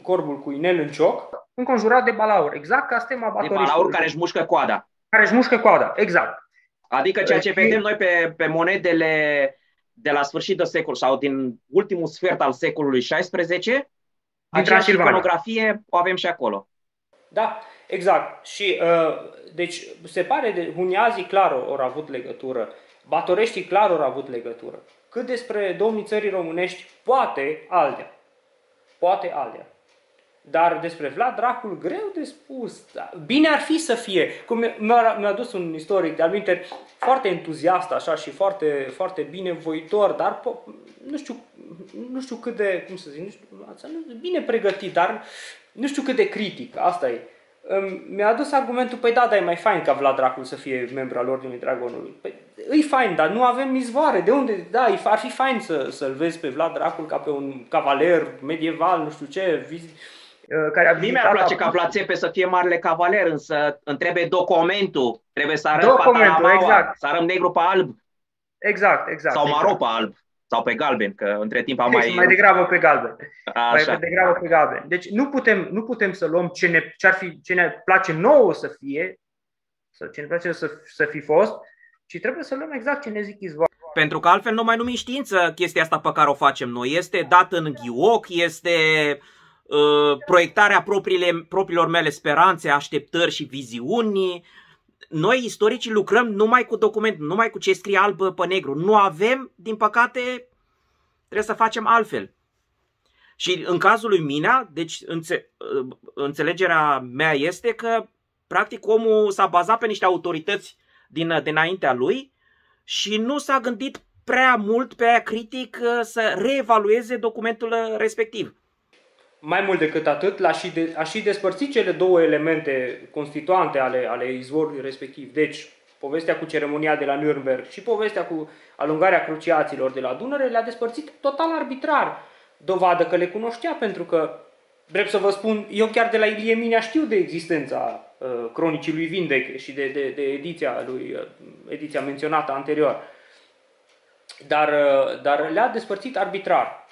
Speaker 2: corbul cu inel în cioc, înconjurat de balaur, exact ca stema
Speaker 3: batorișului. De balaur care își mușcă coada.
Speaker 2: Care își mușcă coada, exact.
Speaker 3: Adică ceea ce vedem noi pe, pe monedele de la sfârșit de secol sau din ultimul sfert al secolului XVI, din aceeași iconografie o avem și acolo.
Speaker 2: Da, exact. Și uh, deci se pare de huniazii clar au avut legătură, batoreștii clar au avut legătură. Cât despre domnii țării românești, poate Aldea. Poate Aldea. Dar despre Vlad Dracul greu de spus. Bine ar fi să fie. Cum mi-a, mi-a dus un istoric de aminte foarte entuziast așa și foarte, foarte binevoitor, dar nu știu, nu știu cât de, cum să zic, nu știu, bine pregătit, dar nu știu cât de critic. Asta e. mi-a adus argumentul, păi da, dar e mai fain ca Vlad Dracul să fie membru al Ordinului Dragonului. Păi, e fain, dar nu avem izvoare. De unde? Da, ar fi fain să, să-l vezi pe Vlad Dracul ca pe un cavaler medieval, nu știu ce,
Speaker 3: uh, care a Mie mi-ar place ca Vlad Țepe să fie marele cavaler, însă îmi trebuie documentul. Trebuie să arăt documentul, exact. să arăt negru pe alb.
Speaker 2: Exact, exact.
Speaker 3: Sau
Speaker 2: exact.
Speaker 3: maro pe alb. Sau pe galben, că între timp am mai...
Speaker 2: mai degrabă pe galben. Așa. Mai degrabă pe galben. Deci nu putem, nu putem să luăm ce ne, ce, ar fi, ce ne place nouă să fie, sau ce ne place să, să fi fost, ci trebuie să luăm exact ce ne zic izvoare.
Speaker 1: Pentru că altfel nu mai numim știință chestia asta pe care o facem noi. Este dat în ghioc, este uh, proiectarea propriile, propriilor mele speranțe, așteptări și viziuni. Noi, istoricii, lucrăm numai cu document, numai cu ce scrie alb pe negru. Nu avem, din păcate, trebuie să facem altfel. Și în cazul lui Mina, deci înțe- uh, înțelegerea mea este că practic omul s-a bazat pe niște autorități din, dinaintea lui și nu s-a gândit prea mult pe aia critic uh, să reevalueze documentul uh, respectiv.
Speaker 2: Mai mult decât atât, l-a și, de, a și despărțit cele două elemente constituante ale, ale izvorului respectiv. Deci, povestea cu ceremonia de la Nürnberg și povestea cu alungarea cruciaților de la Dunăre le-a despărțit total arbitrar. Dovadă că le cunoștea pentru că, drept să vă spun, eu chiar de la Ilie Minea știu de existența uh, cronicii lui Vindec și de, de, de ediția lui, uh, ediția menționată anterior. Dar, uh, dar le-a despărțit arbitrar.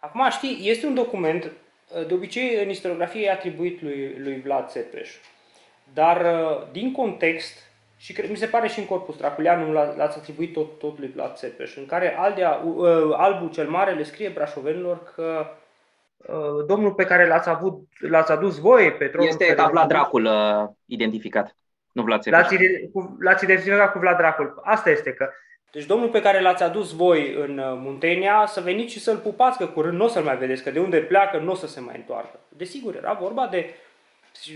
Speaker 2: Acum, știi, este un document, de obicei în istoriografie e atribuit lui, lui Vlad Țepeș, dar din context, și cred, mi se pare și în Corpus Draculianum l-ați atribuit tot, tot lui Vlad Țepeș, în care Aldea, uh, Albul cel Mare le scrie brașovenilor că uh, domnul pe care l-ați, avut, l-ați adus voi pe tronul...
Speaker 3: Este ca Vlad Dracul uh, identificat, nu Vlad Țepeș.
Speaker 2: L-ați, l-ați identificat cu Vlad Dracul. Asta este că deci domnul pe care l-ați adus voi în uh, Muntenia, să veniți și să-l pupați, că curând nu o să-l mai vedeți, că de unde pleacă nu o să se mai întoarcă. Desigur, era vorba de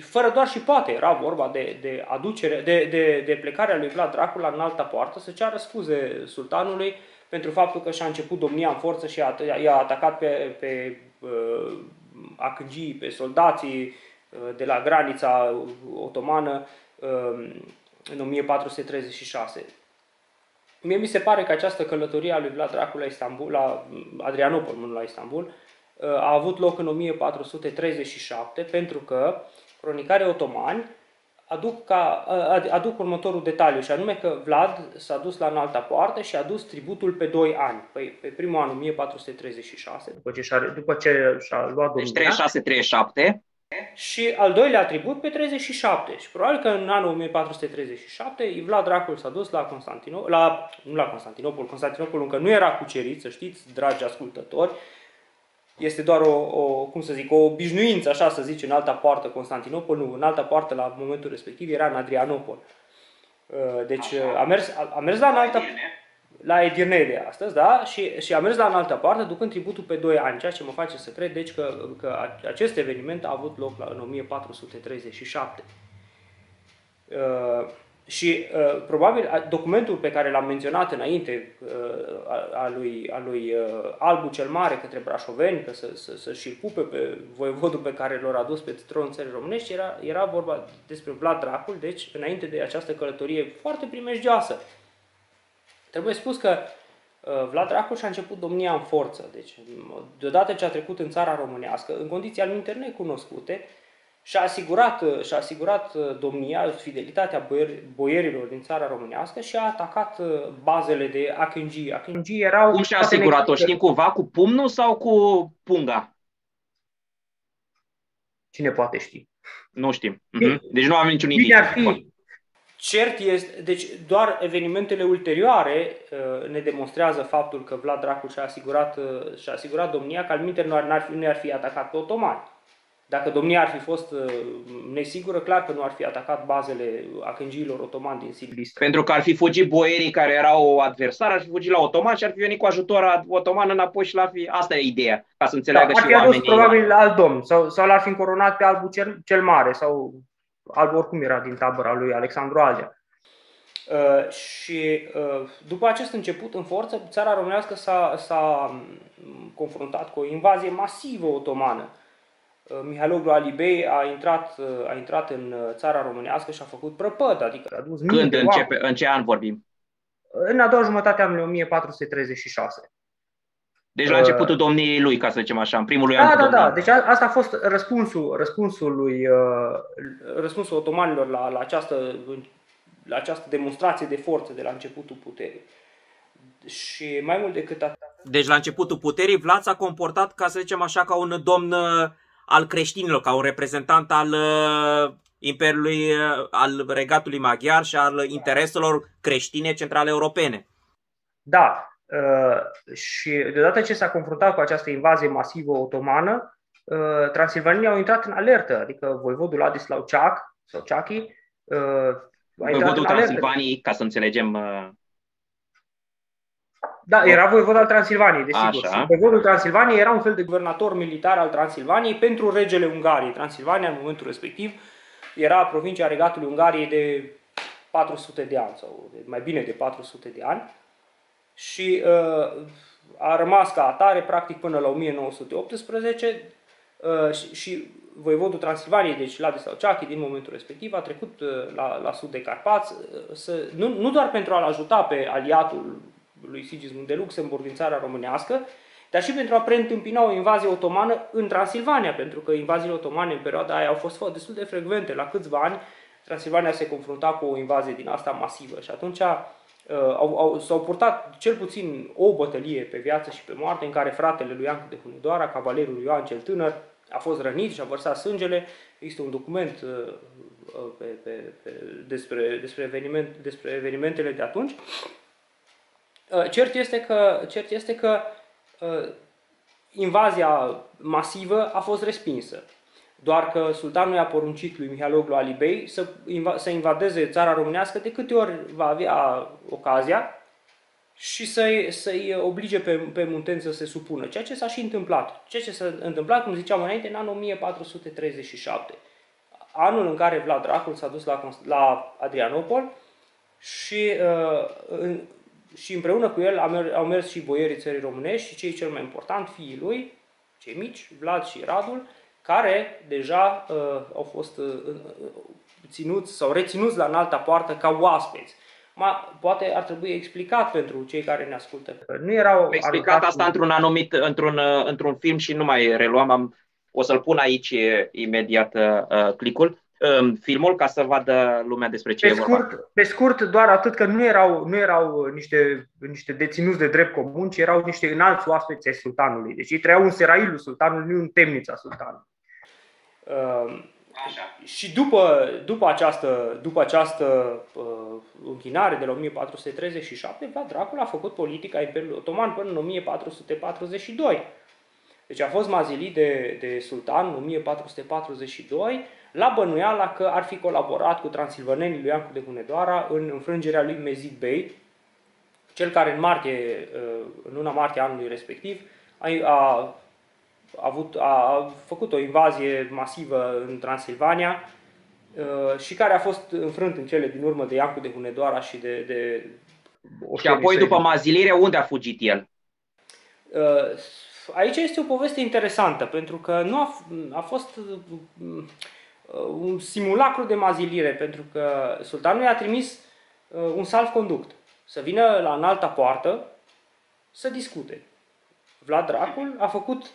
Speaker 2: fără doar și poate, era vorba de, de aducere, de, de, de plecarea lui Vlad Dracula în alta poartă, să ceară scuze sultanului pentru faptul că și-a început domnia în forță și a, i-a atacat pe, pe uh, acângii, pe soldații uh, de la granița otomană uh, în 1436. Mie mi se pare că această călătorie a lui Vlad Dracul la Istanbul, la Adrianopol, nu la Istanbul, uh, a avut loc în 1437 pentru că cronicarii otomani aduc, ca, aduc următorul detaliu, și anume că Vlad s-a dus la înalta poartă și a dus tributul pe 2 ani. Păi, pe primul an 1436, după ce și-a, după ce și-a luat
Speaker 3: deci 36-37.
Speaker 2: Și al doilea atribut pe 37. Și probabil că în anul 1437 Vlad Dracul s-a dus la Constantinopol, la, nu la Constantinopol, Constantinopol încă nu era cucerit, să știți, dragi ascultători, este doar o, o, cum să zic, o obișnuință, așa să zice, în alta poartă Constantinopol, nu, în alta poartă la momentul respectiv era în Adrianopol. Uh, deci a mers, a, a mers la înaltă, la Edirne de astăzi, da? Și, și a mers la înaltă poartă ducând tributul pe 2 ani, ceea ce mă face să cred, deci, că, că acest eveniment a avut loc la, în 1437. Uh, și uh, probabil documentul pe care l-am menționat înainte uh, a, lui, a lui uh, Albu cel Mare către brașoveni, că să, să, să-și pupe pe voievodul pe care l-a adus pe tronul țării românești, era, era vorba despre Vlad Dracul, deci înainte de această călătorie foarte primejdioasă. Trebuie spus că uh, Vlad Dracul și-a început domnia în forță, deci deodată ce a trecut în țara românească, în condiții al necunoscute, uh, și-a asigurat, și-a asigurat uh, domnia, fidelitatea boierilor din țara românească și a atacat uh, bazele de Akenji. Akenji
Speaker 3: erau Cum și-a asigurat-o? Știi cumva cu pumnul sau cu punga?
Speaker 2: Cine poate ști?
Speaker 3: Nu știm. Mhm. Deci nu am niciun indicie.
Speaker 2: ar fi? Cert este, deci doar evenimentele ulterioare uh, ne demonstrează faptul că Vlad Dracul și-a asigurat, și-a asigurat domnia, că al nu ar, fi, nu ar fi atacat pe otomani. Dacă domnia ar fi fost uh, nesigură, clar că nu ar fi atacat bazele acângiilor otomani din Sibiu.
Speaker 3: Pentru că ar fi fugit boierii care erau adversari, ar fi fugit la otoman și ar fi venit cu ajutor otoman înapoi și l-ar fi... Asta e ideea, ca să înțeleagă da, și
Speaker 2: oamenii.
Speaker 3: Ar fi
Speaker 2: adus probabil alt domn sau, sau l-ar fi încoronat pe albul cel, cel mare sau albul oricum era din tabăra lui Alexandru Algea. Uh, și uh, după acest început în forță, țara românească s-a, s-a mm, confruntat cu o invazie masivă otomană. Uh, Mihailoglu Alibei a intrat, uh, a intrat în uh, țara românească și a făcut prăpăd, adică a
Speaker 3: dus Când începe, în ce an vorbim?
Speaker 2: În a doua jumătate a anului 1436.
Speaker 3: Deci la începutul domniei lui, ca să zicem așa, în primul lui
Speaker 2: da, an. Da, da, da. Deci asta a fost răspunsul, răspunsul lui, răspunsul otomanilor la, la, această, la această demonstrație de forță de la începutul puterii. Și mai mult decât atât.
Speaker 1: Deci la începutul puterii Vlad s-a comportat, ca să zicem așa, ca un domn al creștinilor, ca un reprezentant al Imperiului, al regatului maghiar și al intereselor creștine centrale europene.
Speaker 2: Da, Uh, și deodată ce s-a confruntat cu această invazie masivă otomană, uh, Transilvania au intrat în alertă, adică voivodul Adislau Ceac sau Ceachi
Speaker 3: uh, a Voivodul Transilvaniei, ca să înțelegem
Speaker 2: da, era voivod al Transilvaniei, desigur. Așa. voivodul Transilvaniei era un fel de guvernator militar al Transilvaniei pentru regele Ungariei. Transilvania, în momentul respectiv, era provincia regatului Ungariei de 400 de ani, sau de mai bine de 400 de ani și uh, a rămas ca atare practic până la 1918 uh, și, și voivodul Transilvaniei, deci Ladislau Ceachi, din momentul respectiv, a trecut uh, la, la sud de Carpați, uh, să, nu, nu doar pentru a-l ajuta pe aliatul lui Sigismund de Luxemburg din țara românească, dar și pentru a preîntâmpina o invazie otomană în Transilvania, pentru că invaziile otomane în perioada aia au fost destul de frecvente. La câțiva ani, Transilvania se confrunta cu o invazie din asta masivă și atunci Uh, au, au, s-au purtat cel puțin o bătălie pe viață și pe moarte în care fratele lui Iancu de Hunedoara, cavalerul lui Ioan cel Tânăr, a fost rănit și a vărsat sângele. Există un document uh, uh, pe, pe, pe, despre, despre, eveniment, despre evenimentele de atunci. Cert este că, cert este că invazia masivă a fost respinsă. Doar că sultanul i-a poruncit lui Mihailoglu Alibei să, inv- să invadeze țara românească de câte ori va avea ocazia și să-i, să-i oblige pe, pe munteni să se supună. Ceea ce s-a și întâmplat. Ceea ce s-a întâmplat, cum ziceam înainte, în anul 1437. Anul în care Vlad Dracul s-a dus la, la Adrianopol și, uh, în, și împreună cu el au mers, au mers și boierii țării românești și cei cel mai important, fiii lui, cei mici, Vlad și Radul, care deja uh, au fost uh, uh, ținuți sau reținuți la înalta poartă ca oaspeți. Ma, poate ar trebui explicat pentru cei care ne ascultă.
Speaker 3: Nu erau explicat asta într-un anumit, într-un, uh, într-un film și nu mai reluăm. Am, o să-l pun aici imediat uh, clicul um, filmul ca să vadă lumea despre ce
Speaker 2: pe
Speaker 3: e
Speaker 2: scurt, vorba. Pe scurt, doar atât că nu erau, nu erau niște, niște deținuți de drept comun, ci erau niște înalți oaspeți ai sultanului. Deci ei trăiau în serailul sultanului, nu în temnița sultanului. Ehm, Așa. Și după, după această, după această uh, închinare de la 1437, Vlad Dracul a făcut politica Imperiului Otoman până în 1442. Deci a fost mazilit de, de sultan în 1442 la bănuiala că ar fi colaborat cu transilvanenii lui Iancu de Hunedoara în înfrângerea lui Mezid Bey, cel care în martie, uh, în luna martie anului respectiv, a, a a, avut, a făcut o invazie masivă în Transilvania uh, și care a fost înfrânt în cele din urmă de Iancu de Hunedoara și de... de
Speaker 3: și apoi, după mazilire, unde a fugit el?
Speaker 2: Uh, aici este o poveste interesantă, pentru că nu a, a fost uh, un simulacru de mazilire, pentru că sultanul i-a trimis un salv-conduct să vină la înalta poartă să discute. Vlad Dracul a făcut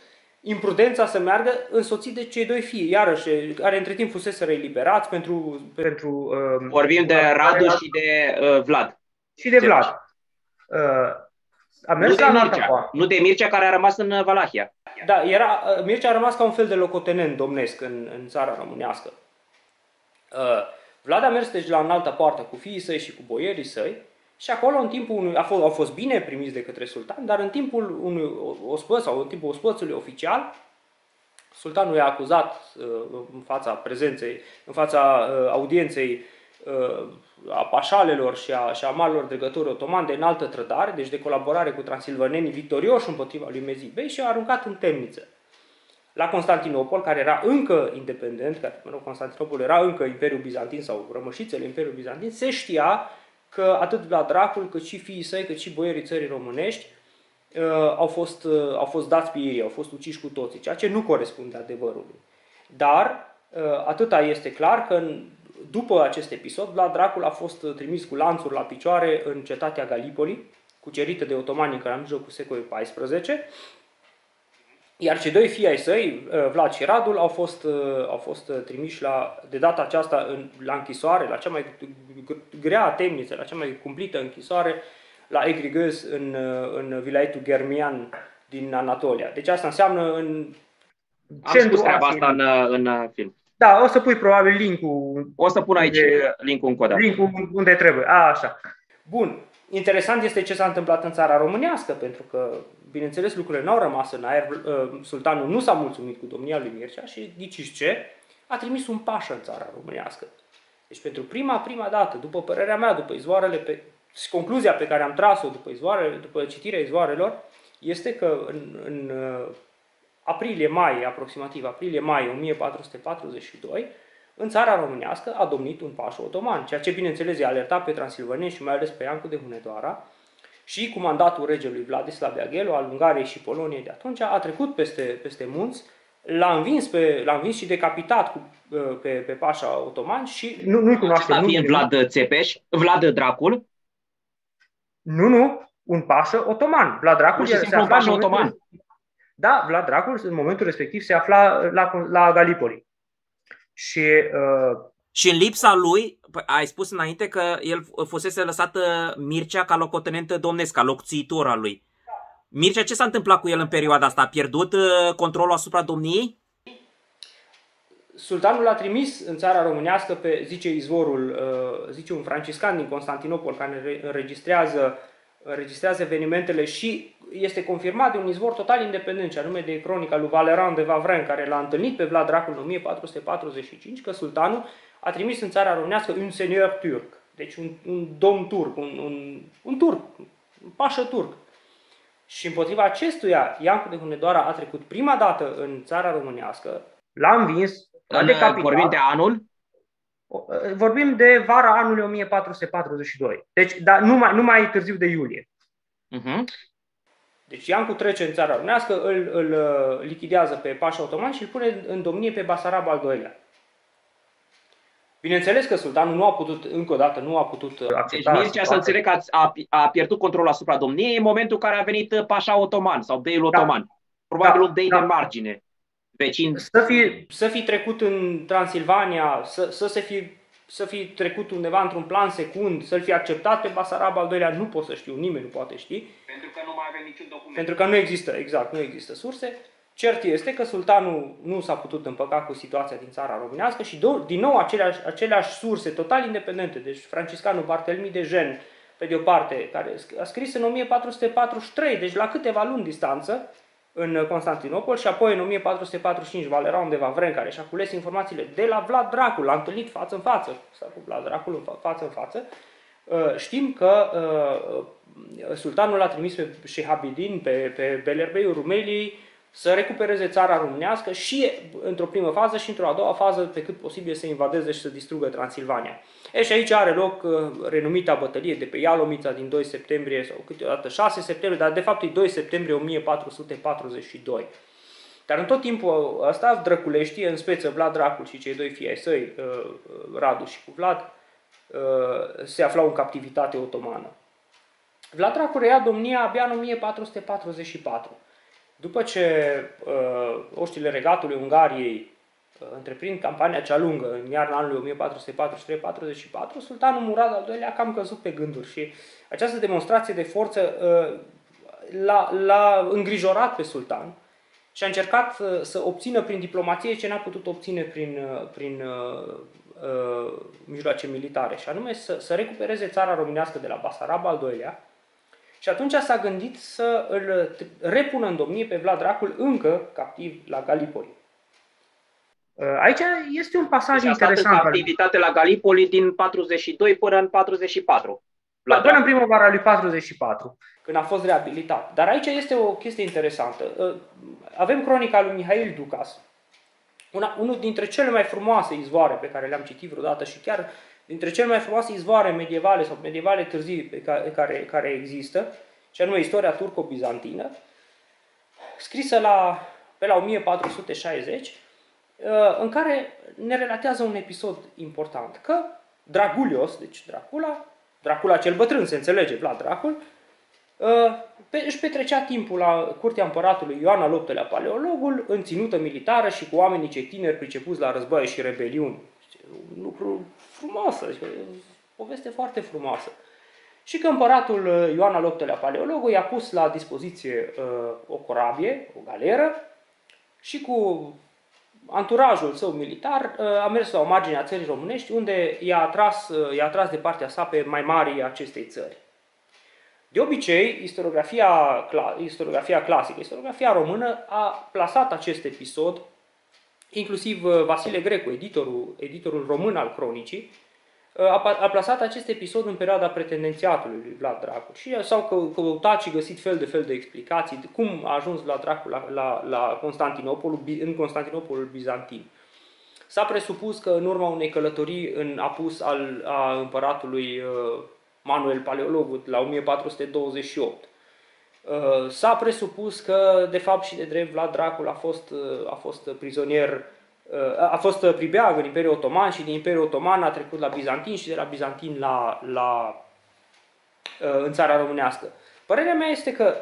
Speaker 2: imprudența să meargă însoțit de cei doi fii, iarăși, care între timp fusese eliberați pentru... pentru
Speaker 3: uh, Vorbim de Radu și de uh, Vlad.
Speaker 2: Și de Vlad. Uh,
Speaker 3: a mers nu, de Mircea, nu de Mircea care a rămas în uh, Valahia.
Speaker 2: Da, era, uh, Mircea a rămas ca un fel de locotenent domnesc în, în țara românească. Uh, Vlad a mers deci la înaltă poartă cu fiii săi și cu boierii săi și acolo, în timpul unui, a fost, au fost bine primiți de către sultan, dar în timpul unui ospăț sau în timpul ospățului oficial, sultanul i-a acuzat uh, în fața prezenței, în fața uh, audienței uh, a pașalelor și a, și a marilor dregători otomani de înaltă trădare, deci de colaborare cu transilvanenii victorioși împotriva lui Mezi Bey și a aruncat în temniță. La Constantinopol, care era încă independent, care, mă rog, Constantinopol era încă Imperiul Bizantin sau rămășițele Imperiului Bizantin, se știa că atât Vlad Dracul, cât și fiii săi, cât și boierii țării românești uh, au, fost, uh, au fost dați pe irie, au fost uciși cu toții, ceea ce nu corespunde adevărului. Dar uh, atâta este clar că după acest episod, Vlad Dracul a fost trimis cu lanțuri la picioare în cetatea Galipoli, cucerită de otomani încă la mijlocul secolului XIV, iar cei doi fii ai săi, uh, Vlad și Radul, au fost, uh, au fost uh, trimiși la, de data aceasta în, la închisoare, la cea mai grea temniță, la cea mai cumplită închisoare, la Egrigăs, în, în vilaietul Germian din Anatolia. Deci asta înseamnă în
Speaker 3: Am spus treaba asta în, în film.
Speaker 2: Da, o să pui probabil linkul.
Speaker 3: O să pun aici unde, linkul încă o dată.
Speaker 2: Linkul unde trebuie. A, așa. Bun. Interesant este ce s-a întâmplat în țara românească, pentru că, bineînțeles, lucrurile nu au rămas în aer. Uh, sultanul nu s-a mulțumit cu domnia lui Mircea și, ghiciți ce, a trimis un pașă în țara românească. Deci, pentru prima, prima dată, după părerea mea, după izvoarele pe, și concluzia pe care am tras-o după, izvoarele, după citirea izvoarelor, este că în, în uh, aprilie-mai, aproximativ aprilie-mai 1442, în țara românească a domnit un paș otoman, ceea ce bineînțeles i-a alertat pe transilvaneni și mai ales pe Iancu de Hunedoara și cu mandatul regelui Vladislav Iaghelu al Ungariei și Poloniei de atunci a trecut peste, peste munți, l-a învins, pe, l-a învins și decapitat cu, pe, pe pașa otoman și...
Speaker 3: Nu, nu-i cunoaște. Nu, Vlad Țepeș, Vlad Dracul?
Speaker 2: Nu, nu, un pașă otoman. Vlad Dracul
Speaker 3: se un pașă otoman.
Speaker 2: Da, Vlad Dracul în momentul respectiv se afla la, la Galipoli. Și, uh,
Speaker 1: și în lipsa lui, ai spus înainte că el fusese lăsat uh, Mircea ca locotenent domnesc, ca locțitor al lui. Mircea, ce s-a întâmplat cu el în perioada asta? A pierdut uh, controlul asupra domniei?
Speaker 2: Sultanul a trimis în țara românească pe, zice izvorul, uh, zice un franciscan din Constantinopol care înregistrează înregistrează evenimentele și este confirmat de un izvor total independent, și anume de cronica lui Valeran de Vavren, care l-a întâlnit pe Vlad Dracul în 1445, că sultanul a trimis în țara românească un senior turc, deci un, un domn turc, un, un, un turc, un pașă turc. Și împotriva acestuia, Iancu de Hunedoara a trecut prima dată în țara românească, l-a învins,
Speaker 3: l-a decapitat. Vorbim de anul?
Speaker 2: Vorbim de vara anului 1442. Deci, dar nu mai, nu mai târziu de iulie. Uh-huh. Deci Iancu trece în țara românească, îl, îl uh, lichidează pe Pașa Otoman și îl pune în domnie pe Basarab al doilea. Bineînțeles că sultanul nu a putut, încă o dată, nu a putut uh,
Speaker 3: accepta... Deci Mircea să înțeleg că a, a pierdut controlul asupra domniei în momentul în care a venit uh, Pașa Otoman sau Beiul da. Otoman. Probabil da, un dei da. de margine vecin.
Speaker 2: Să fi, să fi trecut în Transilvania, să, să se fi să fi trecut undeva într-un plan secund, să-l fi acceptat pe Basarab al doilea, nu pot să știu, nimeni nu poate ști.
Speaker 3: Pentru că nu mai avem niciun document.
Speaker 2: Pentru că nu există, exact, nu există surse. Cert este că sultanul nu s-a putut împăca cu situația din țara românească și din nou aceleași, aceleași surse total independente, deci franciscanul Bartelmi de Gen, pe de o parte, care a scris în 1443, deci la câteva luni distanță, în Constantinopol și apoi în 1445 Valeran undeva vrem care și-a cules informațiile de la Vlad Dracul, l-a întâlnit față în față, s-a cu Vlad Dracul față în față. Uh, știm că uh, sultanul a trimis pe Shehabidin, pe, pe Belerbeiul Rumeliei, să recupereze țara românească și într-o primă fază și într-o a doua fază pe cât posibil să invadeze și să distrugă Transilvania. E, și aici are loc uh, renumita bătălie de pe Ialomița din 2 septembrie sau câteodată 6 septembrie, dar de fapt e 2 septembrie 1442. Dar în tot timpul ăsta, Drăculeștii, în speță Vlad Dracul și cei doi fii ai săi, uh, uh, Radu și cu Vlad, se aflau în captivitate otomană. Vlad Dracul reia domnia abia în 1444. După ce uh, oștile regatului Ungariei uh, întreprind campania cea lungă în iarna anului 1443-44, sultanul Murad al II-lea a cam căzut pe gânduri și această demonstrație de forță uh, l-a, l-a îngrijorat pe sultan și a încercat uh, să obțină prin diplomație ce n-a putut obține prin, uh, prin uh, uh, mijloace militare, și anume să, să recupereze țara românească de la Basarab al II-lea, și atunci s-a gândit să îl repună în domnie pe Vlad Dracul încă captiv la Galipoli. Uh, aici este un pasaj deci interesant.
Speaker 3: în captivitate la Galipoli din 42 până în 44.
Speaker 2: La până în primăvara lui 44, când a fost reabilitat. Dar aici este o chestie interesantă. Uh, avem cronica lui Mihail Ducas, una, unul dintre cele mai frumoase izvoare pe care le-am citit vreodată și chiar dintre cele mai frumoase izvoare medievale sau medievale târzii pe care, care, care există, și anume istoria turco-bizantină, scrisă la, pe la 1460, uh, în care ne relatează un episod important, că Dragulios, deci Dracula, Dracula cel bătrân, se înțelege, Vlad Dracul, uh, pe, își petrecea timpul la curtea împăratului Ioan al VIII-lea Paleologul, în ținută militară și cu oamenii cei tineri pricepuți la războaie și rebeliuni. Un lucru frumos, adică, o poveste foarte frumoasă. Și că împăratul Ioan al VIII-lea Paleologul i-a pus la dispoziție uh, o corabie, o galeră, și cu anturajul său militar uh, a mers la o margine a țării românești, unde i-a atras, uh, i-a atras de partea sa pe mai mari acestei țări. De obicei, istoriografia, istoriografia clasică, istoriografia română a plasat acest episod, inclusiv uh, Vasile Grecu, editorul, editorul român al cronicii, a, a plasat acest episod în perioada pretendențiatului lui Vlad Dracul și s-au căutat și găsit fel de fel de explicații de cum a ajuns Vlad Dracul la, la, la Constantinopol, în Constantinopolul bizantin. S-a presupus că în urma unei călătorii în apus al a împăratului uh, Manuel Paleologul la 1428. Uh, s-a presupus că, de fapt și de drept, Vlad Dracul a fost, uh, a fost prizonier a fost pribeag în Imperiul Otoman și din Imperiul Otoman a trecut la Bizantin și de la Bizantin la, la, în țara românească. Părerea mea este că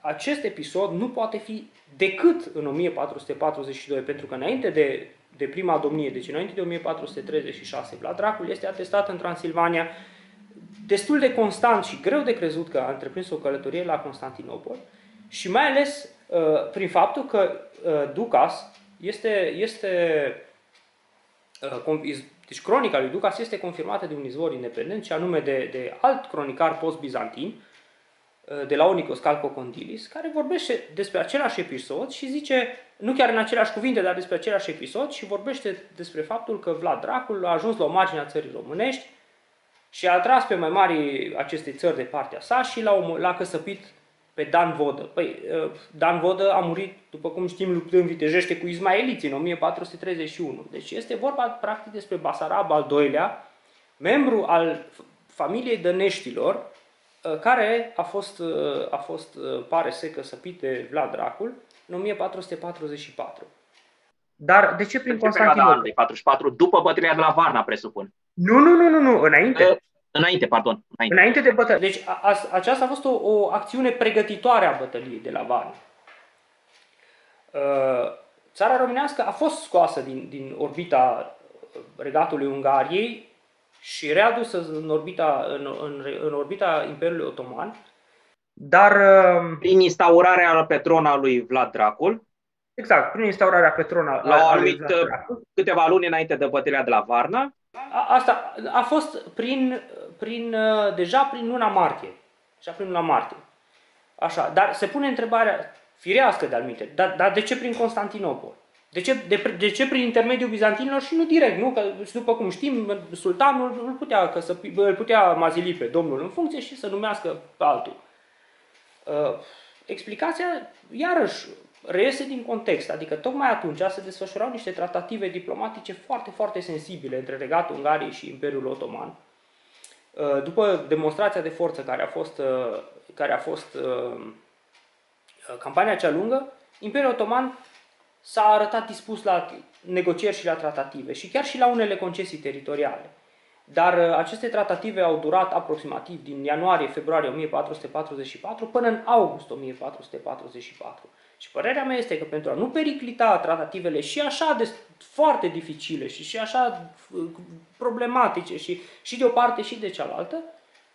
Speaker 2: acest episod nu poate fi decât în 1442, pentru că înainte de, de prima domnie, deci înainte de 1436, Vlad Dracul este atestat în Transilvania destul de constant și greu de crezut că a întreprins o călătorie la Constantinopol și mai ales uh, prin faptul că uh, Ducas este, este uh, deci cronica lui Ducas este confirmată de un izvor independent, și anume de, de alt cronicar post-bizantin, uh, de la Onicos Calcocondilis, care vorbește despre același episod și zice, nu chiar în aceleași cuvinte, dar despre același episod și vorbește despre faptul că Vlad Dracul a ajuns la o margine a țării românești și a atras pe mai mari acestei țări de partea sa și l-a, l-a căsăpit pe Dan Vodă. Păi, uh, Dan Vodă a murit, după cum știm, luptând vitejește cu Ismaeliți în 1431. Deci este vorba practic despre Basarab al doilea, membru al familiei Dăneștilor, uh, care a fost, uh, a fost pare să căsăpit de Vlad Dracul în 1444. Dar de ce prin Constantinopol?
Speaker 3: 44, după bătălia de la Varna, presupun.
Speaker 2: Nu, nu, nu, nu, nu, înainte.
Speaker 3: Înainte, pardon.
Speaker 2: Înainte, înainte de bătălie. Deci a, a, aceasta a fost o, o acțiune pregătitoare a bătăliei de la Varna. Uh, țara românească a fost scoasă din, din orbita regatului Ungariei și readusă în orbita, în, în, în orbita Imperiului Otoman.
Speaker 3: Dar uh, prin instaurarea Petrona lui Vlad Dracul,
Speaker 2: Exact, prin instaurarea Petrona.
Speaker 3: La anumit câteva luni înainte de bătălia de la Varna.
Speaker 2: A, asta a fost prin prin, uh, deja prin luna martie. Deja prin luna martie. Așa, dar se pune întrebarea firească de alminte, dar, dar de ce prin Constantinopol? De ce, de, de ce prin intermediul bizantinilor și nu direct, nu? Că după cum știm, sultanul îl putea, că să, îl putea mazili pe domnul în funcție și să numească pe altul. Uh, explicația, iarăși, reiese din context, adică tocmai atunci se desfășurau niște tratative diplomatice foarte, foarte sensibile între Regatul Ungariei și Imperiul Otoman. Uh, după demonstrația de forță care a fost, uh, care a fost uh, campania cea lungă, Imperiul Otoman s-a arătat dispus la negocieri și la tratative și chiar și la unele concesii teritoriale. Dar aceste tratative au durat aproximativ din ianuarie-februarie 1444 până în august 1444. Și părerea mea este că pentru a nu periclita tratativele și așa de foarte dificile și și așa uh, problematice și, și de o parte și de cealaltă,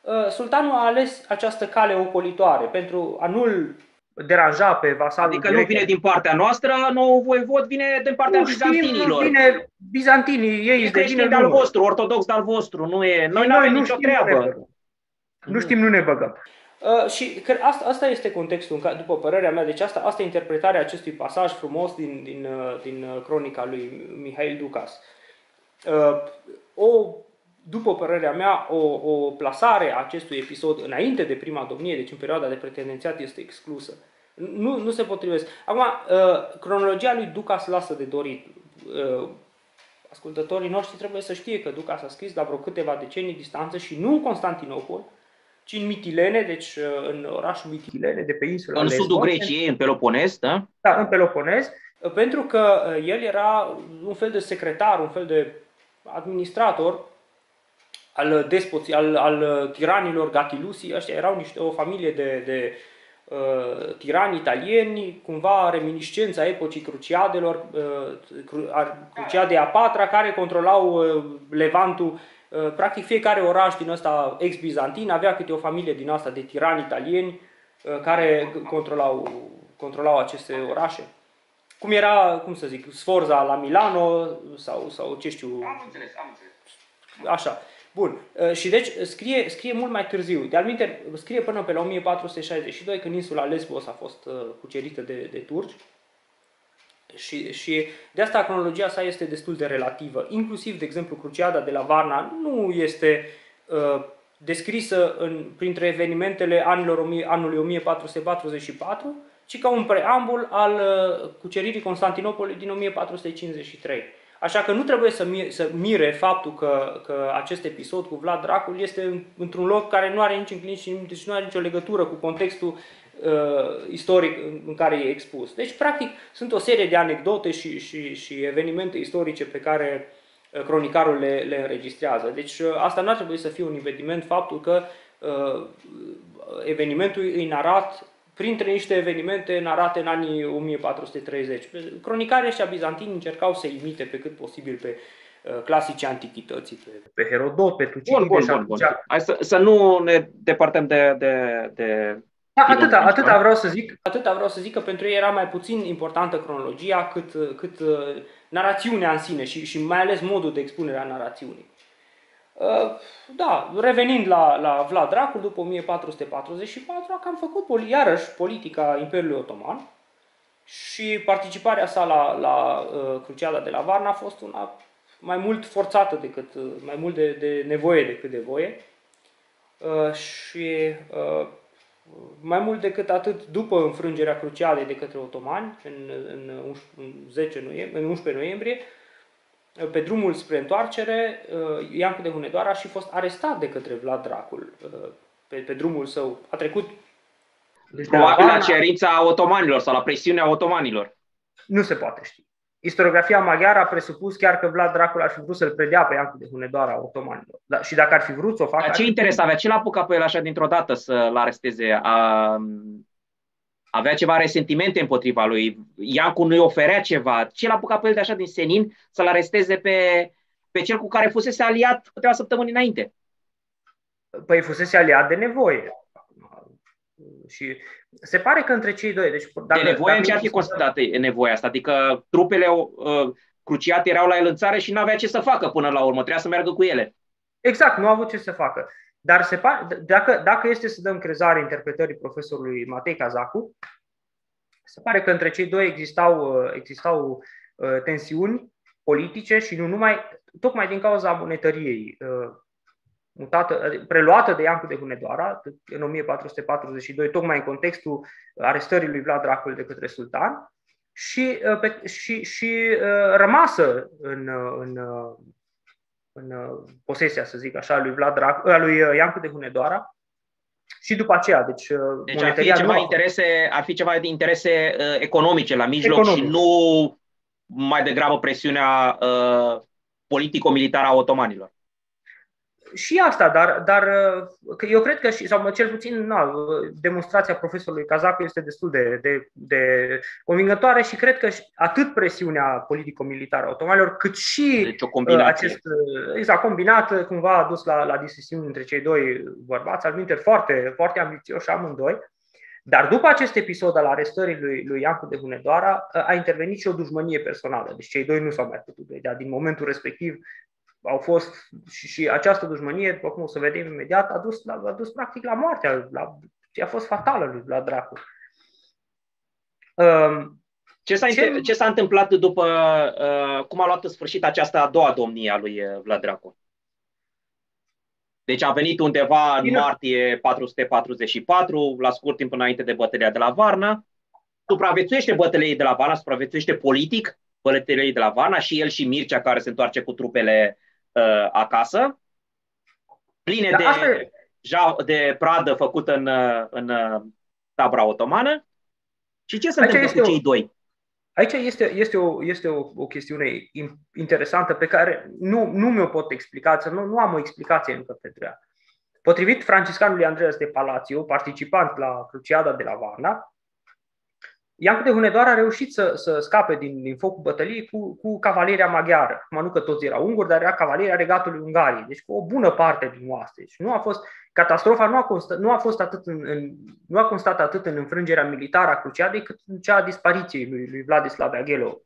Speaker 2: uh, sultanul a ales această cale ocolitoare pentru a nu-l deranja pe vasalul
Speaker 3: Adică direct. nu vine din partea noastră, nou voivod vine din partea nu bizantinilor.
Speaker 2: Nu vine bizantinii, ei
Speaker 3: de din de-al vostru, ortodox de-al vostru, nu e, noi nu avem nicio treabă.
Speaker 2: Nu știm, nu ne băgăm. Uh, și că asta, asta este contextul, în care, după părerea mea, deci asta, asta e interpretarea acestui pasaj frumos din, din, uh, din uh, cronica lui Mihail Ducas. Uh, o, după părerea mea, o, o plasare a acestui episod înainte de prima domnie, deci în perioada de pretendențiat, este exclusă. Nu, nu se potrivesc. Acum, uh, cronologia lui Ducas lasă de dorit. Uh, ascultătorii noștri trebuie să știe că Duca s-a scris la vreo câteva decenii distanță și nu în Constantinopol, ci în Mitilene, deci uh, în orașul Mitilene de pe insula
Speaker 1: În
Speaker 2: Lesbos,
Speaker 1: sudul Greciei, în Peloponez, da?
Speaker 2: Da, în Peloponez, pentru că uh, el era un fel de secretar, un fel de administrator al despoții, al, al tiranilor Gatilusi. Ăștia erau niște, o familie de, de uh, tirani italieni, cumva reminiscența epocii cruciadelor, uh, cruciadei a patra, care controlau uh, Levantul Uh, practic fiecare oraș din ăsta ex-bizantin avea câte o familie din asta de tirani italieni uh, care controlau, controlau aceste orașe. Cum era, cum să zic, Sforza la Milano sau, sau ce știu...
Speaker 1: Am înțeles, am înțeles.
Speaker 2: Așa. Bun. Uh, și deci scrie, scrie mult mai târziu. De alminte, scrie până pe la 1462, când insula Lesbos a fost cucerită de, de turci. Și, și de asta cronologia sa este destul de relativă. Inclusiv, de exemplu, Cruciada de la Varna nu este uh, descrisă în, printre evenimentele anilor, anului 1444, ci ca un preambul al uh, cuceririi Constantinopolului din 1453. Așa că nu trebuie să, mire, să mire faptul că, că acest episod cu Vlad Dracul este într-un loc care nu are nici înclin și deci nu are nicio legătură cu contextul uh, istoric în care e expus. Deci, practic, sunt o serie de anecdote și, și, și evenimente istorice pe care uh, cronicarul le, le înregistrează. Deci, uh, asta nu ar trebui să fie un impediment faptul că uh, evenimentul îi narat printre niște evenimente narate în anii 1430. Cronicarii ăștia bizantini încercau să imite pe cât posibil pe uh, clasice antichității, pe, pe Herodot, pe Tucidide.
Speaker 1: Bun, bun, bun, bun. Hai să, să nu ne depărtăm de, de, de
Speaker 2: da, atâta, atâta vreau să zic. Atâta vreau să zic că pentru ei era mai puțin importantă cronologia cât, cât uh, narațiunea în sine și, și mai ales modul de expunere a narațiunii. Uh, da, revenind la, la Vlad Dracul, după 1444, a cam făcut iarăși politica Imperiului Otoman și participarea sa la, la uh, Cruciada de la Varna a fost una mai mult forțată decât, mai mult de, de nevoie decât de voie. și mai mult decât atât, după înfrângerea crucialei de către otomani în, în, 10 noiembrie, în 11 noiembrie, pe drumul spre întoarcere, uh, Iancu de Hunedoara a și fost arestat de către Vlad Dracul uh, pe, pe drumul său. A trecut
Speaker 1: deci Probabil la cerința otomanilor sau la presiunea otomanilor.
Speaker 2: Nu se poate ști. Istoriografia maghiară a presupus chiar că Vlad Dracul ar fi vrut să-l predea pe Iancu de Hunedoara otomanilor. Da, și dacă ar fi vrut să o facă... Dar
Speaker 1: ce interes avea? Ce l-a apucat pe el așa dintr-o dată să-l aresteze? A, avea ceva resentimente împotriva lui. Iancu nu-i oferea ceva. Ce l-a apucat pe el de așa din senin să-l aresteze pe, pe cel cu care fusese aliat câteva săptămâni înainte?
Speaker 2: Păi fusese aliat de nevoie. Și se pare că între cei doi... Deci,
Speaker 1: dacă, de nevoie în ce ar fi considerată nevoia asta? Adică trupele uh, cruciate erau la el în țară și nu avea ce să facă până la urmă, trebuia să meargă cu ele.
Speaker 2: Exact, nu a avut ce să facă. Dar se pare, dacă, dacă este să dăm crezare interpretării profesorului Matei Cazacu, se pare că între cei doi existau, uh, existau uh, tensiuni politice și nu numai, tocmai din cauza monetăriei uh, mutată, preluată de Iancu de Hunedoara în 1442, tocmai în contextul arestării lui Vlad Dracul de către sultan și, pe, și, și rămasă în, în, în posesia, să zic așa, lui, Vlad Drac, lui Iancu de Hunedoara, și după aceea. Deci,
Speaker 1: deci ar, fi ceva interese, ar fi ceva de interese uh, economice la mijloc Economic. și nu mai degrabă presiunea uh, politico-militară a otomanilor
Speaker 2: și asta, dar, dar că eu cred că, și, sau cel puțin, na, demonstrația profesorului Cazacu este destul de, de, de convingătoare și cred că atât presiunea politico-militară a otomanilor, cât și
Speaker 1: deci o acest,
Speaker 2: exact, combinat, cumva a dus la, la disesiuni între cei doi bărbați, al foarte, foarte ambițioși amândoi. Dar după acest episod al arestării lui, lui Iancu de Hunedoara, a intervenit și o dușmănie personală. Deci cei doi nu s-au mai putut vedea. Din momentul respectiv, au fost și, și această dușmănie, după cum o să vedem imediat, a dus, a dus practic la moartea, la, a fost fatală lui la Dracu.
Speaker 1: Um, ce s-a, ce... ce s-a întâmplat după uh, cum a luat în sfârșit această a doua domnie a lui uh, Vlad Dracu? Deci a venit undeva în martie 444, la scurt timp înainte de bătălia de la Varna, supraviețuiește bătăliei de la Varna, supraviețuiește politic, bălăteriei de la Varna și el și Mircea care se întoarce cu trupele uh, acasă, pline da, de, ja, de pradă făcută în, în tabra otomană. Și ce se Aici întâmplă cu cei o... doi?
Speaker 2: Aici este, este, o, este o, o chestiune interesantă pe care nu, nu mi-o pot explica, nu, nu am o explicație încă pentru ea. Potrivit franciscanului Andreas de Palațiu, participant la Cruciada de la Varna, Iancu de Hunedoara a reușit să, să scape din, din focul bătăliei cu, cu cavaleria maghiară. Acum nu că toți erau unguri, dar era cavaleria regatului Ungariei. Deci cu o bună parte din oaste. Deci nu a fost, catastrofa nu a, constat, nu a fost atât în, în, nu a constat atât în înfrângerea militară a Cruciadei, cât în cea a dispariției lui, lui Vladislav Aghelo.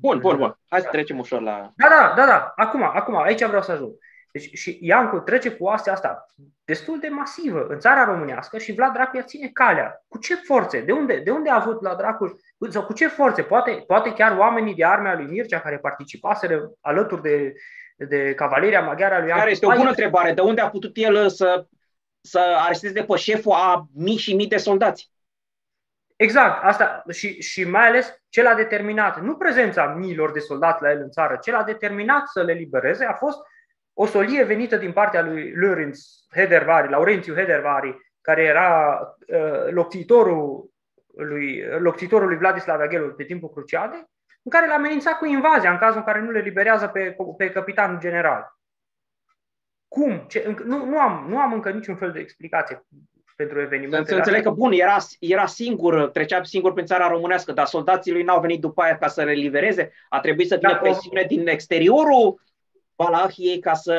Speaker 1: Bun, bun, bun. Hai să trecem ușor la...
Speaker 2: Da, da, da, da. Acum, acum, aici vreau să ajung. Deci și Iancu trece cu astea asta destul de masivă în țara românească și Vlad Dracu ea ține calea. Cu ce forțe? De unde, de unde a avut Vlad Dracu? Sau cu ce forțe? Poate, poate chiar oamenii de arme a lui Mircea care participaseră alături de, de cavaleria maghiară a lui Iancu.
Speaker 1: Care este o bună întrebare. De unde a putut el să, să aresteze pe șeful a mii și mii de soldați?
Speaker 2: Exact, asta și, și mai ales ce l-a determinat, nu prezența miilor de soldați la el în țară, ce l-a determinat să le libereze a fost o solie venită din partea lui Lorenz Hedervari, Laurențiu Hedervari, care era uh, locțitorul lui, locțitorul lui Vladislav Aghelu pe timpul Cruciadei, în care l-a amenințat cu invazia în cazul în care nu le liberează pe, pe capitanul general. Cum? Ce? Nu, nu, am, nu am încă niciun fel de explicație pentru evenimentele
Speaker 1: Să înțeleg că, bun, era, era singur, trecea singur prin țara românească, dar soldații lui n-au venit după aia ca să le libereze. A trebuit să vină da, presiune o... din exteriorul Valahiei ca să,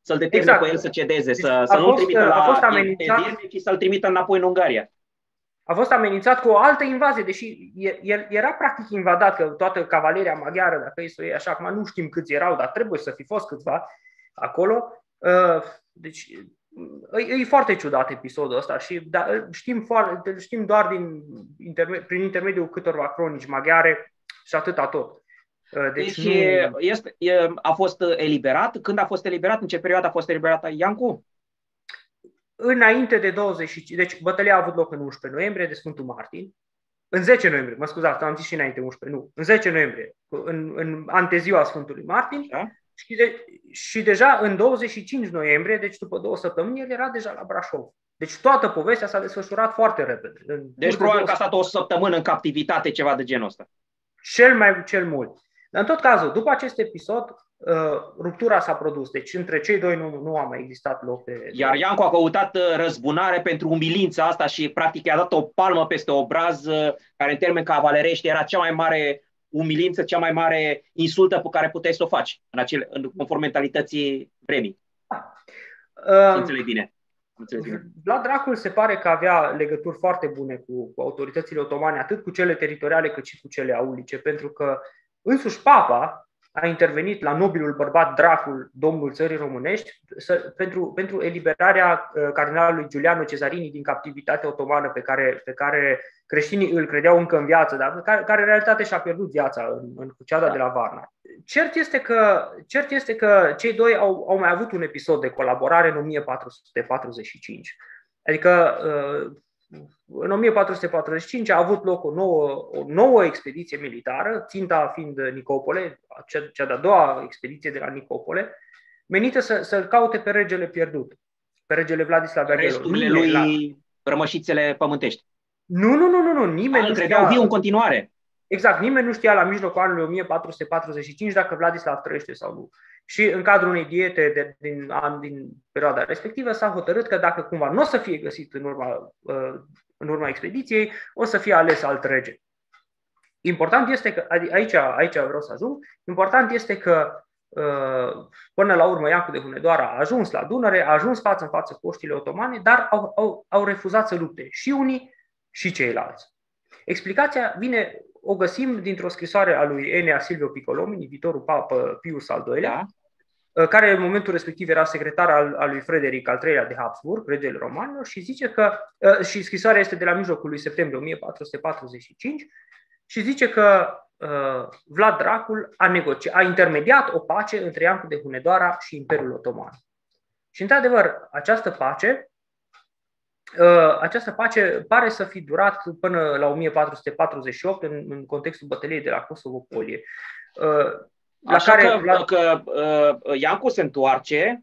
Speaker 1: să-l determine exact. pe el să cedeze, să, deci să nu-l trimită la a fost amenințat, ci să-l trimită înapoi în Ungaria.
Speaker 2: A fost amenințat cu o altă invazie, deși el era practic invadat, că toată cavaleria maghiară, dacă e să o iei așa, acum nu știm câți erau, dar trebuie să fi fost câțiva acolo. Uh, deci e, e foarte ciudat episodul ăsta și da, știm, foarte, știm doar din, prin intermediul câtorva cronici maghiare și atâta tot.
Speaker 1: Uh, deci, deci nu... este, a fost eliberat. Când a fost eliberat? În ce perioadă a fost eliberat Iancu?
Speaker 2: Înainte de 20. Deci bătălia a avut loc în 11 noiembrie de Sfântul Martin. În 10 noiembrie, mă scuzați, am zis și înainte 11, nu. În 10 noiembrie, în, în anteziua Sfântului Martin. Da? Și, de, și deja în 25 noiembrie, deci după două săptămâni, el era deja la Brașov. Deci toată povestea s-a desfășurat foarte repede.
Speaker 1: Deci probabil că a stat o săptămână în captivitate, ceva de genul ăsta.
Speaker 2: Cel mai cel mult. Dar în tot cazul, după acest episod, uh, ruptura s-a produs. Deci între cei doi nu, nu a mai existat loc de...
Speaker 1: Iar Iancu a căutat uh, răzbunare pentru umilința asta și practic i-a dat o palmă peste obraz, uh, care în termeni cavalerești era cea mai mare umilință, cea mai mare insultă pe care puteai să o faci în, acele, în conform mentalității vremii. Da. Uh, înțeleg bine.
Speaker 2: Vlad Dracul se pare că avea legături foarte bune cu, cu autoritățile otomane, atât cu cele teritoriale cât și cu cele aulice, pentru că Însuși Papa a intervenit la nobilul bărbat Dracul, domnul țării românești, să, pentru, pentru eliberarea uh, cardinalului Giuliano Cezarini din captivitatea otomană pe care, pe care creștinii îl credeau încă în viață, dar care, care în realitate și-a pierdut viața în, în Cruciada da. de la Varna. Cert este că, cert este că cei doi au, au mai avut un episod de colaborare în 1445. Adică uh, în 1445 a avut loc o nouă, o nouă expediție militară, ținta fiind Nicopole, cea, cea de-a doua expediție de la Nicopole, menită să, să-l caute pe regele pierdut, pe regele Vladislav
Speaker 1: Resturile lui la... rămășițele pământești.
Speaker 2: Nu, nu, nu, nu, nu. nimeni
Speaker 1: nu știa... viu în continuare.
Speaker 2: Exact, nimeni nu știa la mijlocul anului 1445 dacă Vladislav trăiește sau nu. Și în cadrul unei diete de, din, an, din perioada respectivă s-a hotărât că dacă cumva nu o să fie găsit în urma, uh, în urma expediției, o să fie ales alt rege. Important este că, aici, aici vreau să ajung, important este că uh, până la urmă Iancu de Hunedoara a ajuns la Dunăre, a ajuns față în față cu oștile otomane, dar au, au, au refuzat să lupte și unii și ceilalți. Explicația vine o găsim dintr-o scrisoare a lui Enea Silvio Piccolomini, viitorul papă Pius al II-lea, da. care în momentul respectiv era secretar al, al lui Frederic al III-lea de Habsburg, regele romanilor, și zice că, ă, și scrisoarea este de la mijlocul lui septembrie 1445, și zice că uh, Vlad Dracul a, negoci- a intermediat o pace între Iancu de Hunedoara și Imperiul Otoman. Și într-adevăr, această pace uh, această pace pare să fi durat până la 1448 în, în contextul bătăliei de la Kosovo-Polie.
Speaker 1: Uh, la Așa care, că, la... că uh, Iancu se întoarce,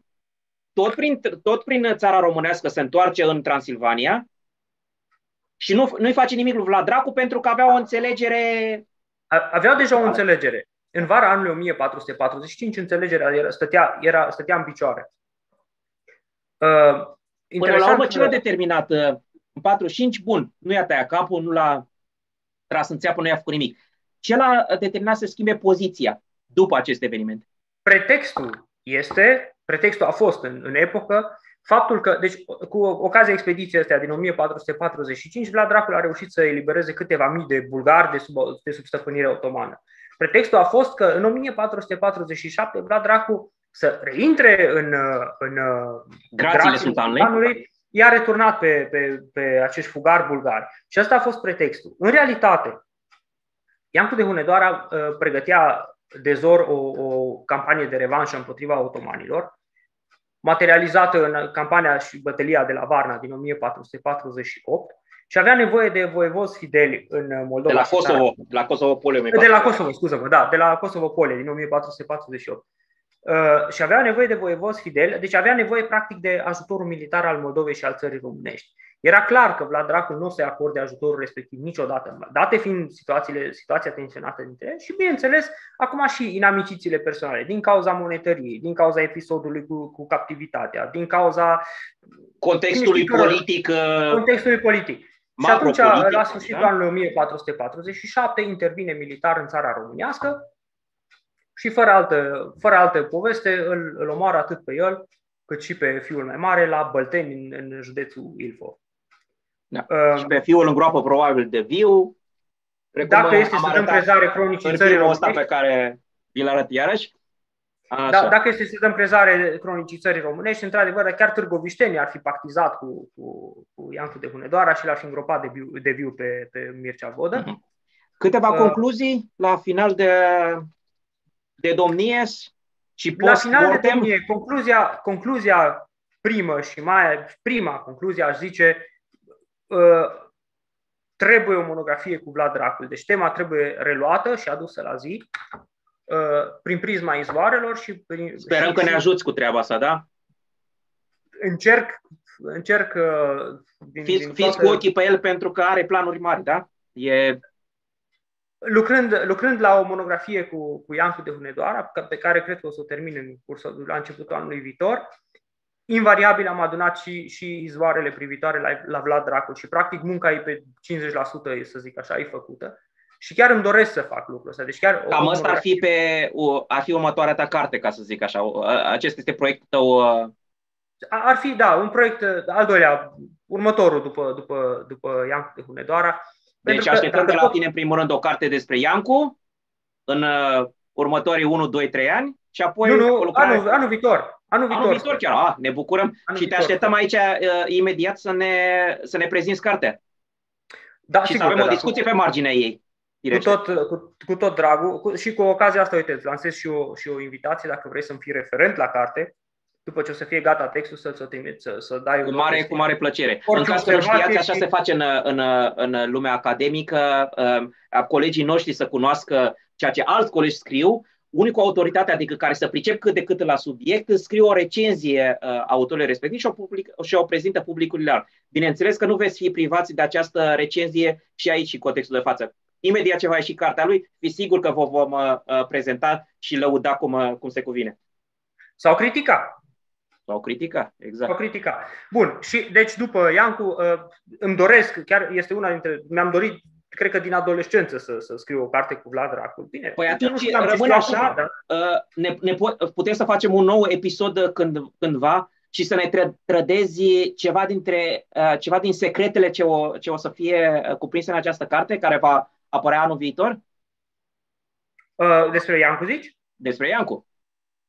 Speaker 1: tot prin, tot prin țara românească se întoarce în Transilvania și nu, nu-i face nimic lui Vlad Dracu pentru că avea o înțelegere...
Speaker 2: Aveau deja o înțelegere. În vara anului 1445 înțelegerea era, stătea, era, stătea în picioare.
Speaker 1: Uh, Până la urmă, ce l-a determinat? Uh, în 45, bun, nu i-a tăiat capul, nu l-a tras în țeapă, nu i-a făcut nimic. Ce l-a determinat să schimbe poziția după acest eveniment?
Speaker 2: Pretextul este, pretextul a fost în, în epocă, faptul că, deci, cu ocazia expediției astea din 1445, Vlad Dracul a reușit să elibereze câteva mii de bulgari de sub, de sub stăpânire otomană. Pretextul a fost că în 1447 Vlad Dracu să reintre în, în
Speaker 1: grațiile sultanului,
Speaker 2: i-a returnat pe, pe, pe acești fugari bulgari. Și asta a fost pretextul. În realitate, Iancu de Hunedoara uh, pregătea de zor o, o campanie de revanșă împotriva otomanilor, materializată în campania și bătălia de la Varna din 1448 și avea nevoie de voievozi fideli în Moldova.
Speaker 1: De la Kosovo, de la Kosovo Pole.
Speaker 2: De la Kosovo, scuză-mă, da, de la Kosovo Pole din 1448. Uh, și avea nevoie de voievozi fideli, deci avea nevoie practic de ajutorul militar al Moldovei și al țării românești. Era clar că Vlad Dracul nu o să-i acorde ajutorul respectiv niciodată, date fiind situațiile, situația tensionată dintre ele și, bineînțeles, acum și inamicițiile personale, din cauza monetăriei, din cauza episodului cu, cu captivitatea, din cauza
Speaker 1: contextului politic.
Speaker 2: Uh, contextului politic. Și atunci, la sfârșitul da? anului 1447, intervine militar în țara românească și fără altă, fără altă poveste îl, îl omoară atât pe el cât și pe fiul mai mare la Bălteni, în, în județul Ilfov.
Speaker 1: Da. Uh, și pe fiul îngroapă probabil de viu.
Speaker 2: Dacă este să dăm crezare cronicii țării
Speaker 1: românești, pe care vi-l arăt iarăși.
Speaker 2: Da, dacă este să dăm crezare cronicii țării românești, într-adevăr, chiar târgoviștenii ar fi pactizat cu, cu, cu Iancu de Hunedoara și l-ar fi îngropat de viu, de viu pe, pe Mircea Vodă. Uh-huh.
Speaker 1: Câteva uh, concluzii la final de, de domnie și
Speaker 2: post La final de domnie, concluzia, concluzia primă și mai prima concluzia aș zice uh, trebuie o monografie cu Vlad Dracul. Deci tema trebuie reluată și adusă la zi uh, prin prisma izvoarelor și prin...
Speaker 1: Sperăm și, că ne ajuți cu treaba asta, da?
Speaker 2: Încerc, încerc uh,
Speaker 1: din, fiți, din fiți toate... cu ochii pe el pentru că are planuri mari, da? E
Speaker 2: lucrând, lucrând la o monografie cu, cu Iancu de Hunedoara, pe care cred că o să o termin în cursul, la începutul anului viitor, invariabil am adunat și, și izvoarele privitoare la, la Vlad Dracul și practic munca e pe 50%, să zic așa, e făcută. Și chiar îmi doresc să fac lucrul ăsta. Deci chiar
Speaker 1: Cam ăsta ar fi, pe, ar fi următoarea ta carte, ca să zic așa. Acesta este proiectul tău.
Speaker 2: Ar fi, da, un proiect al doilea, următorul după, după, după Iancu de Hunedoara,
Speaker 1: deci așteptăm de la tine, în primul rând, o carte despre Iancu în uh, următorii 1, 2, 3 ani și apoi
Speaker 2: nu, nu, lucrare... anul, anul viitor. Anul viitor,
Speaker 1: anul viitor chiar, ah, ne bucurăm anul și te așteptăm aici uh, imediat să ne, să ne prezinți cartea. Da, și să avem o da, discuție da. pe marginea ei.
Speaker 2: Cu tot, cu, cu tot dragul cu, și cu ocazia asta, uite, lansez și o, și o invitație dacă vrei să-mi fii referent la carte după ce o să fie gata textul, să ți-o trimit, să, să dai
Speaker 1: cu mare, cu mare plăcere. Orice în caz că nu știați, așa și... se face în, în, în lumea academică, um, colegii noștri să cunoască ceea ce alți colegi scriu, unii cu autoritatea, adică care să pricep cât de cât la subiect, scriu o recenzie uh, autorului respectiv și o, public, și o prezintă publicului larg. Bineînțeles că nu veți fi privați de această recenzie și aici, în contextul de față. Imediat ce va ieși cartea lui, fi sigur că vă vom uh, prezenta și lăuda cum, uh, cum se cuvine.
Speaker 2: Sau critica.
Speaker 1: Sau critica, exact.
Speaker 2: Sau critica. Bun, și deci după Iancu uh, îmi doresc, chiar este una dintre, mi-am dorit, cred că din adolescență să, să scriu o carte cu Vlad Dracul. Bine,
Speaker 1: păi atunci rămâne așa, acum, da? Uh, ne, ne putem să facem un nou episod când, cândva și să ne trădezi ceva, dintre, uh, ceva din secretele ce o, ce o să fie cuprinse în această carte, care va apărea anul viitor?
Speaker 2: Despre Iancu zici?
Speaker 1: Despre Iancu.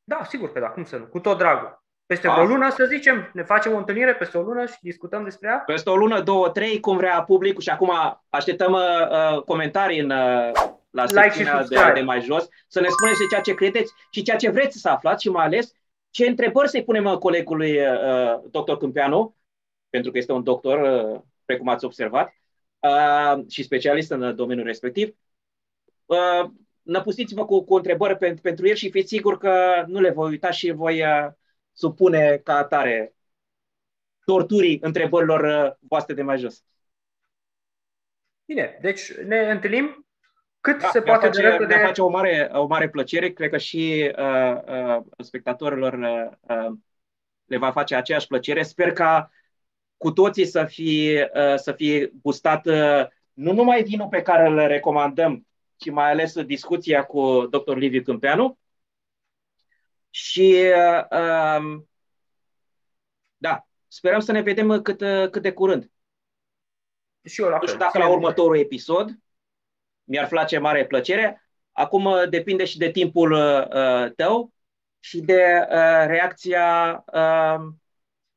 Speaker 2: Da, sigur că da, cum să nu, cu tot dragul. Peste o lună, să zicem, ne facem o întâlnire peste o lună și discutăm despre ea?
Speaker 1: Peste o lună, două, trei, cum vrea publicul și acum așteptăm uh, comentarii în, uh, la secțiunea like de, de mai jos, să ne spuneți și ceea ce credeți și ceea ce vreți să aflați și mai ales ce întrebări să-i punem colegului uh, dr. Câmpeanu pentru că este un doctor, precum ați observat, și specialist în domeniul respectiv. Năpustiți-vă cu, cu întrebări pentru, pentru el și fiți sigur că nu le voi uita și voi supune ca atare torturii întrebărilor voastre de mai jos.
Speaker 2: Bine, deci ne întâlnim cât da, se
Speaker 1: poate
Speaker 2: face, de repede.
Speaker 1: Ne face o mare, o mare plăcere, cred că și uh, uh, spectatorilor uh, uh, le va face aceeași plăcere. Sper ca cu toții să fie, uh, să fie gustat uh, nu numai vinul pe care îl recomandăm, ci mai ales discuția cu dr. Liviu Câmpeanu. Și uh, um, da, sperăm să ne vedem cât, cât de curând.
Speaker 2: Și eu la fel. Nu
Speaker 1: știu dacă la următorul episod mi-ar face mare plăcere. Acum uh, depinde și de timpul uh, tău și de uh, reacția uh,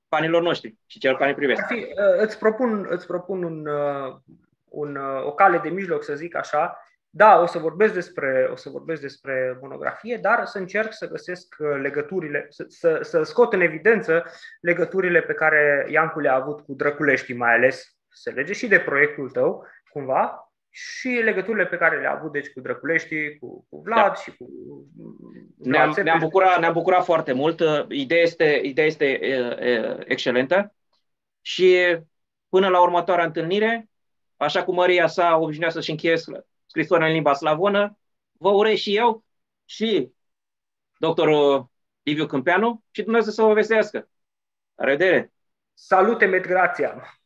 Speaker 1: panilor noștri și celor care ne privesc. Fi, uh,
Speaker 2: îți propun, îți propun un, uh, un, uh, o cale de mijloc, să zic așa. Da, o să vorbesc despre, o să vorbesc despre monografie, dar să încerc să găsesc uh, legăturile, să, să, să scot în evidență legăturile pe care Iancu le-a avut cu Drăculeștii mai ales, se lege și de proiectul tău, cumva, și legăturile pe care le-a avut deci cu Drăculești, cu, cu Vlad da. și cu
Speaker 1: ne-am, ne-am, bucurat, ne-am bucurat foarte mult. Ideea este, ideea este e, e, excelentă și până la următoarea întâlnire, așa cum Maria sa obișnuia să-și încheie scrisoarea în limba slavonă, vă urez și eu și doctorul Liviu Câmpeanu și Dumnezeu să vă vesească. La revedere!
Speaker 2: Salute, met grația!